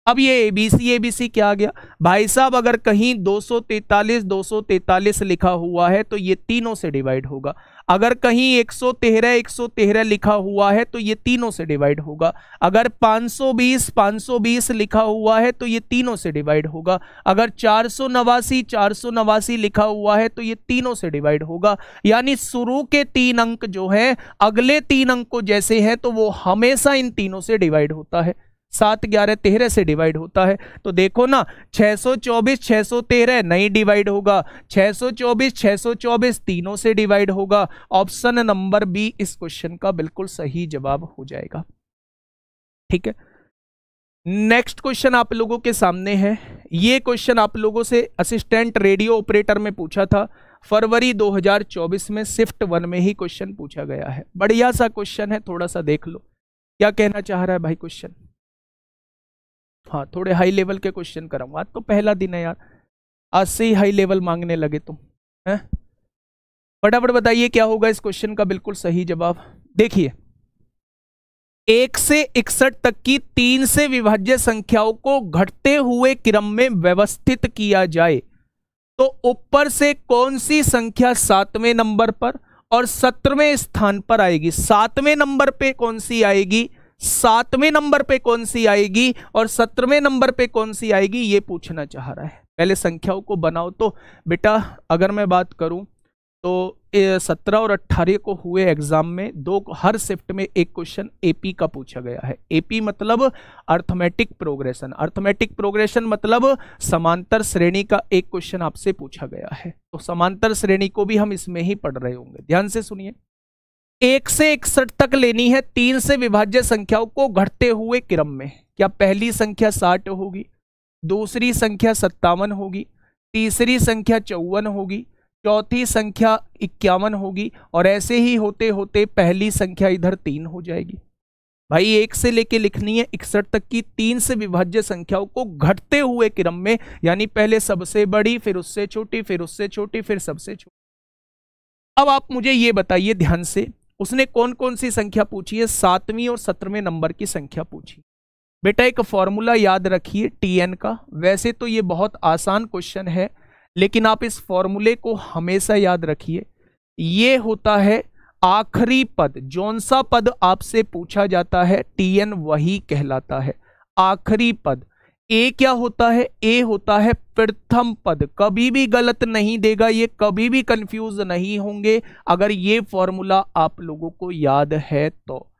अब ये एबीसी एबीसी क्या आ गया? भाई साहब, अगर कहीं 243 243 लिखा हुआ है तो ये तीनों से डिवाइड होगा। अगर कहीं 113 113 लिखा हुआ है तो ये तीनों से डिवाइड होगा। अगर 520 520 लिखा हुआ है तो ये तीनों से डिवाइड होगा। अगर चार सौ नवासी, चार सौ नवासी लिखा हुआ है तो ये तीनों से डिवाइड होगा। यानी शुरू के तीन अंक जो हैं, अगले तीन अंक को जैसे हैं तो वो हमेशा इन तीनों से डिवाइड होता है। सात ग्यारह तेरह से डिवाइड होता है। तो देखो ना 624 613 नहीं डिवाइड होगा। 624 624 तीनों से डिवाइड होगा। ऑप्शन नंबर बी इस क्वेश्चन का बिल्कुल सही जवाब हो जाएगा। ठीक है? नेक्स्ट क्वेश्चन आप लोगों के सामने है। ये क्वेश्चन आप लोगों से असिस्टेंट रेडियो ऑपरेटर में पूछा था। फरवरी 2024 में शिफ्ट वन में ही क्वेश्चन पूछा गया है। बढ़िया सा क्वेश्चन है, थोड़ा सा देख लो। क्या कहना चाह रहा है भाई क्वेश्चन हाँ थोड़े हाई लेवल के क्वेश्चन कराऊँगा तो पहला दिन है यार। आज से ही हाई लेवल मांगने लगे तुम, हैं? फटाफट बताइए क्या होगा इस क्वेश्चन का बिल्कुल सही जवाब। देखिए, एक से इकसठ तक की तीन से विभाज्य संख्याओं को घटते हुए क्रम में व्यवस्थित किया जाए तो ऊपर से कौन सी संख्या सातवें नंबर पर और सत्रहवें स्थान पर आएगी? सातवें नंबर पे कौन सी आएगी? सातवें नंबर पे कौन सी आएगी और सत्रहवें नंबर पे कौन सी आएगी, ये पूछना चाह रहा है। पहले संख्याओं को बनाओ तो बेटा, अगर मैं बात करूँ तो सत्रह और अट्ठारह को हुए एग्ज़ाम में, दो हर शिफ्ट में एक क्वेश्चन एपी का पूछा गया है। एपी मतलब अर्थमेटिक प्रोग्रेशन अर्थमेटिक प्रोग्रेशन मतलब समांतर श्रेणी का एक क्वेश्चन आपसे पूछा गया है। तो समांतर श्रेणी को भी हम इसमें ही पढ़ रहे होंगे। ध्यान से सुनिए। एक से इकसठ तक लेनी है, तीन से विभाज्य संख्याओं को घटते हुए क्रम में। क्या पहली संख्या साठ होगी, दूसरी संख्या सत्तावन होगी, तीसरी संख्या चौवन होगी, चौथी संख्या इक्यावन होगी और ऐसे ही होते होते पहली संख्या इधर तीन हो जाएगी। भाई, एक से लेके लिखनी है, इकसठ तक की तीन से विभाज्य संख्याओं को घटते हुए क्रम में, यानी पहले सबसे बड़ी, फिर उससे छोटी, फिर उससे छोटी, फिर सबसे छोटी। अब आप मुझे ये बताइए ध्यान से उसने कौन कौन सी संख्या पूछी है? सातवीं और सत्रहवें नंबर की संख्या पूछी। बेटा, एक फॉर्मूला याद रखिए टीएन का। वैसे तो ये बहुत आसान क्वेश्चन है, लेकिन आप इस फॉर्मूले को हमेशा याद रखिए। ये होता है आखिरी पद। जौन सा पद आपसे पूछा जाता है टीएन वही कहलाता है। आखिरी पद। ए क्या होता है? ए होता है प्रथम पद। कभी भी गलत नहीं देगा ये, कभी भी कंफ्यूज नहीं होंगे। अगर ये फॉर्मूला आप लोगों को याद है तो।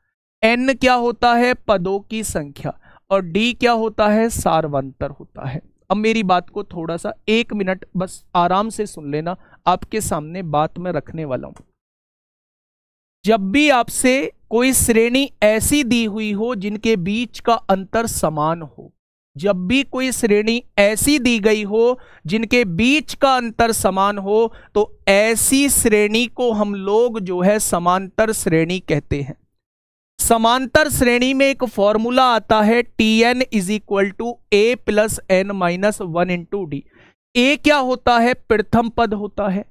एन क्या होता है? पदों की संख्या। और डी क्या होता है? सार्वंतर होता है। अब मेरी बात को थोड़ा सा एक मिनट बस आराम से सुन लेना। आपके सामने बात में रखने वाला हूँ। जब भी आपसे कोई श्रेणी ऐसी दी हुई हो जिनके बीच का अंतर समान हो जब भी कोई श्रेणी ऐसी दी गई हो, जिनके बीच का अंतर समान हो तो ऐसी श्रेणी को हम लोग जो है समांतर श्रेणी कहते हैं। समांतर श्रेणी में एक फॉर्मूला आता है T N is equal to A plus N minus one into D A क्या होता है? प्रथम पद होता है।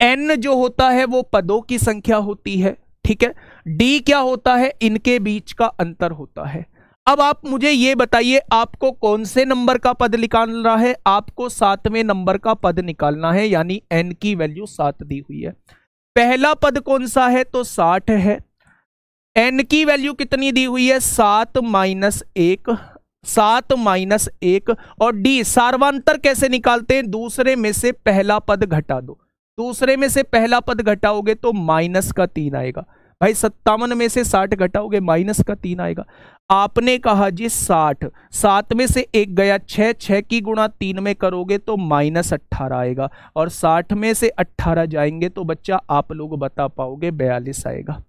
एन जो होता है, वो पदों की संख्या होती है, ठीक है? डी क्या होता है? इनके बीच का अंतर होता है। अब आप मुझे ये बताइए, आपको कौन से नंबर का पद निकालना है? आपको सातवें नंबर का पद निकालना है, यानी एन की वैल्यू सात दी हुई है। पहला पद कौन सा है? तो साठ है। एन की वैल्यू कितनी दी हुई है? सात माइनस एक, सात माइनस एक, और डी सार्वांतर कैसे निकालते हैं? दूसरे में से पहला पद घटा दो। दूसरे में से पहला पद घटाओगे तो माइनस का तीन आएगा। भाई सत्तावन में से साठ घटाओगे, माइनस का तीन आएगा। आपने कहा जी साठ, सात में से एक गया छह छह की गुणा तीन में करोगे तो माइनस अट्ठारह आएगा। और साठ में से अट्ठारह जाएँगे तो बच्चा आप लोग बता पाओगे, बयालीस आएगा।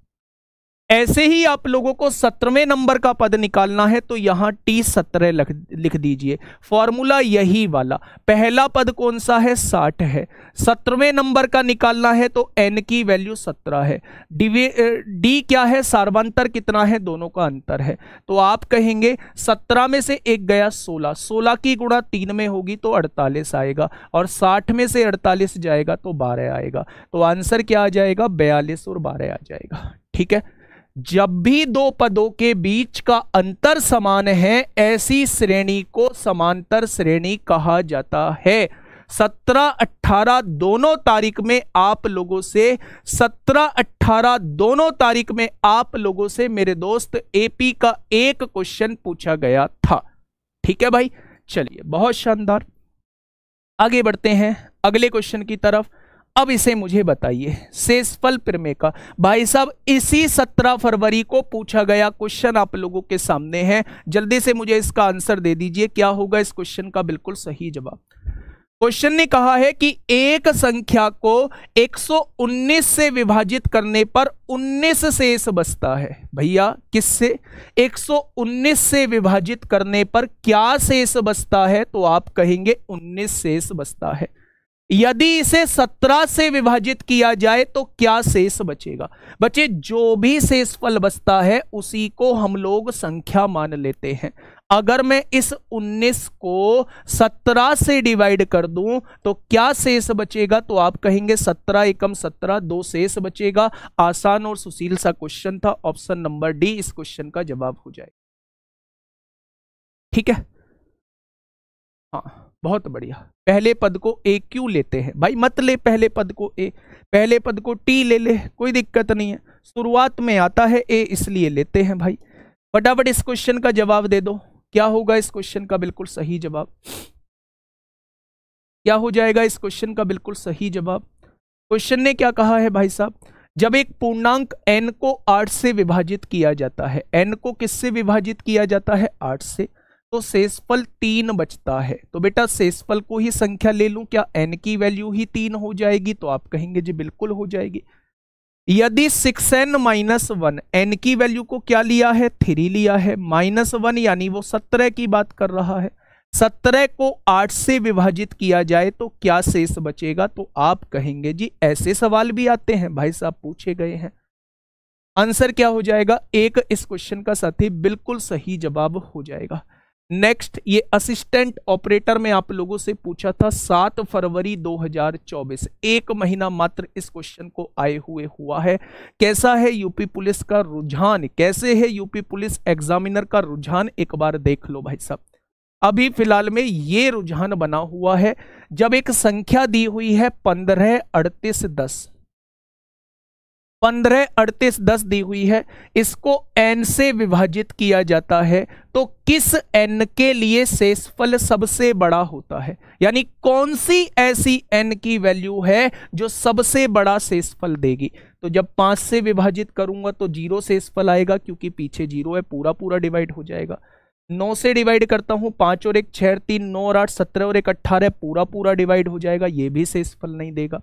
ऐसे ही आप लोगों को सत्रहवें नंबर का पद निकालना है तो यहाँ टी सत्रह लिख दीजिए। फॉर्मूला यही वाला। पहला पद कौन सा है? साठ है। सत्रहवें नंबर का निकालना है तो एन की वैल्यू सत्रह है। डी क्या है? सार्वंतर कितना है? दोनों का अंतर है। तो आप कहेंगे, सत्रह में से एक गया सोलह। सोलह की गुणा तीन में होगी तो अड़तालीस आएगा। और साठ में से अड़तालीस जाएगा तो बारह आएगा। तो आंसर क्या आ जाएगा? बयालीस और बारह आ जाएगा। ठीक है? जब भी दो पदों के बीच का अंतर समान है, ऐसी श्रेणी को समांतर श्रेणी कहा जाता है। सत्रह अट्ठारह दोनों तारीख में आप लोगों से, सत्रह अट्ठारह दोनों तारीख में आप लोगों से मेरे दोस्त एपी का एक क्वेश्चन पूछा गया था। ठीक है भाई? चलिए, बहुत शानदार। आगे बढ़ते हैं, अगले क्वेश्चन की तरफ़। अब इसे मुझे बताइए, शेषफल प्रमेय का भाई साहब, इसी 17 फरवरी को पूछा गया क्वेश्चन आप लोगों के सामने है। जल्दी से मुझे इसका आंसर दे दीजिए, क्या होगा इस क्वेश्चन का बिल्कुल सही जवाब। क्वेश्चन ने कहा है कि एक संख्या को 119 से विभाजित करने पर 19 शेष बचता है। भैया, किससे? 119 से विभाजित करने पर क्या शेष बचता है? तो आप कहेंगे 19 शेष बचता है। यदि इसे 17 से विभाजित किया जाए तो क्या शेष बचेगा? बच्चे, जो भी शेष फल बचता है, उसी को हम लोग संख्या मान लेते हैं। अगर मैं इस 19 को 17 से डिवाइड कर दूँ तो क्या शेष बचेगा? तो आप कहेंगे 17 एकम 17 दो शेष बचेगा। आसान और सुशील सा क्वेश्चन था। ऑप्शन नंबर डी इस क्वेश्चन का जवाब हो जाए ठीक है? हाँ। बहुत बढ़िया। पहले पद को ए क्यों लेते हैं? भाई मत ले पहले पद को ए पहले पद को टी ले ले, कोई दिक्कत नहीं है। शुरुआत में आता है ए इसलिए लेते हैं भाई। फटाफट इस क्वेश्चन का जवाब दे दो। क्या होगा इस क्वेश्चन का बिल्कुल सही जवाब? क्या हो जाएगा इस क्वेश्चन का बिल्कुल सही जवाब? क्वेश्चन ने क्या कहा है भाई साहब? जब एक पूर्णांक एन को आठ से विभाजित किया जाता है। एन को किससे विभाजित किया जाता है? आठ से। तो शेषफल तीन बचता है। तो बेटा शेषफल को ही संख्या ले लूँ, क्या एन की वैल्यू ही तीन हो जाएगी? तो आप कहेंगे जी बिल्कुल हो जाएगी। यदि six N minus one N की वैल्यू को क्या लिया है? थ्री लिया है। माइनस वन यानी वो सत्रह की बात कर रहा है। सत्रह को आठ से विभाजित किया जाए तो क्या शेष बचेगा? तो आप कहेंगे जी ऐसे सवाल भी आते हैं, भाई साहब पूछे गए हैं। आंसर क्या हो जाएगा? एक इस क्वेश्चन का साथी बिल्कुल सही जवाब हो जाएगा। नेक्स्ट ये असिस्टेंट ऑपरेटर में आप लोगों से पूछा था, सात फरवरी 2024 एक महीना मात्र इस क्वेश्चन को आए हुए हुआ है। कैसा है यूपी पुलिस का रुझान? कैसे है यूपी पुलिस एग्जामिनर का रुझान? एक बार देख लो भाई साहब। अभी फ़िलहाल में ये रुझान बना हुआ है, जब एक संख्या दी हुई है पंद्रह अड़तीस दस। पंद्रह अड़तीस दस दी हुई है। इसको एन से विभाजित किया जाता है। तो किस एन के लिए शेषफल सबसे बड़ा होता है? यानी कौन सी ऐसी एन की वैल्यू है जो सबसे बड़ा शेषफल देगी? तो जब पाँच से विभाजित करूँगा तो ज़ीरो शेषफल आएगा, क्योंकि पीछे ज़ीरो है, पूरा पूरा डिवाइड हो जाएगा। नौ से डिवाइड करता हूँ, पाँच और एक छह तीन, नौ और आठ, सत्रह और एक अट्ठारह, पूरा पूरा डिवाइड हो जाएगा, ये भी शेषफल नहीं देगा।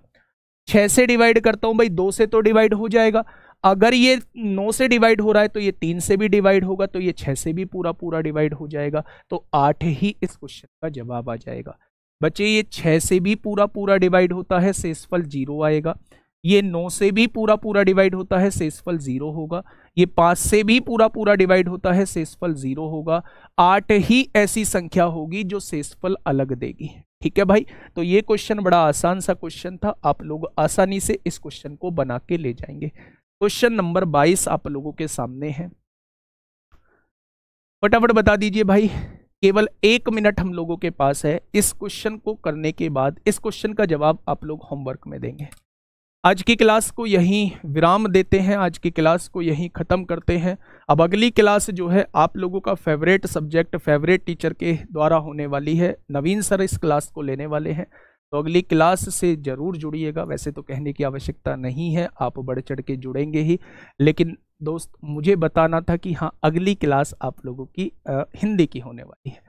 छह से डिवाइड करता हूँ, भाई दो से तो डिवाइड हो जाएगा। अगर ये नौ से डिवाइड हो रहा है तो ये तीन से भी डिवाइड होगा तो ये छः से भी पूरा पूरा डिवाइड हो जाएगा। तो आठ ही इस क्वेश्चन का जवाब आ जाएगा। बच्चे, ये छः से भी पूरा पूरा डिवाइड होता है, शेषफल ज़ीरो आएगा। ये नौ से भी पूरा पूरा डिवाइड होता है, शेषफल ज़ीरो होगा। ये पाँच से भी पूरा पूरा डिवाइड होता है, शेषफल ज़ीरो होगा। आठ ही ऐसी संख्या होगी जो शेषफल अलग देगी। ठीक है भाई? तो ये क्वेश्चन बड़ा आसान सा क्वेश्चन था। आप लोग आसानी से इस क्वेश्चन को बना के ले जाएँगे। क्वेश्चन नंबर 22 आप लोगों के सामने है। फटाफट बता दीजिए भाई, केवल एक मिनट हम लोगों के पास है। इस क्वेश्चन को करने के बाद, इस क्वेश्चन का जवाब आप लोग होमवर्क में देंगे। आज की क्लास को यहीं विराम देते हैं आज की क्लास को यहीं ख़त्म करते हैं। अब अगली क्लास जो है आप लोगों का फेवरेट सब्जेक्ट फेवरेट टीचर के द्वारा होने वाली है। नवीन सर इस क्लास को लेने वाले हैं। तो अगली क्लास से ज़रूर जुड़िएगा। वैसे तो कहने की आवश्यकता नहीं है आप बढ़ चढ़ के जुड़ेंगे ही। लेकिन दोस्त मुझे बताना था कि हाँ अगली क्लास आप लोगों की आ, हिंदी की होने वाली है।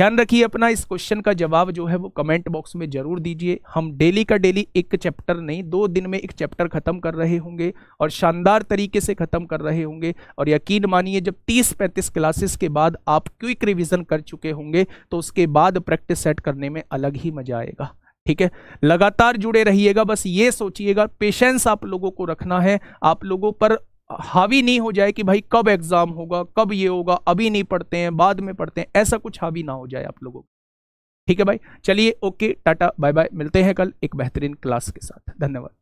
ध्यान रखिए अपना इस क्वेश्चन का जवाब जो है वो कमेंट बॉक्स में ज़रूर दीजिए। हम डेली का डेली एक चैप्टर नहीं, दो दिन में एक चैप्टर खत्म कर रहे होंगे और शानदार तरीके से खत्म कर रहे होंगे। और यकीन मानिए, जब 30-35 क्लासेस के बाद आप क्विक रिवीजन कर चुके होंगे तो उसके बाद प्रैक्टिस सेट करने में अलग ही मज़ा आएगा। ठीक है? लगातार जुड़े रहिएगा, बस ये सोचिएगा पेशेंस आप लोगों को रखना है। आप लोगों पर हावी नहीं हो जाए कि भाई कब एग्ज़ाम होगा, कब ये होगा, अभी नहीं पढ़ते हैं, बाद में पढ़ते हैं, ऐसा कुछ हावी ना हो जाए आप लोगों को। ठीक है भाई? चलिए, ओके, टाटा बाय बाय मिलते हैं कल एक बेहतरीन क्लास के साथ। धन्यवाद।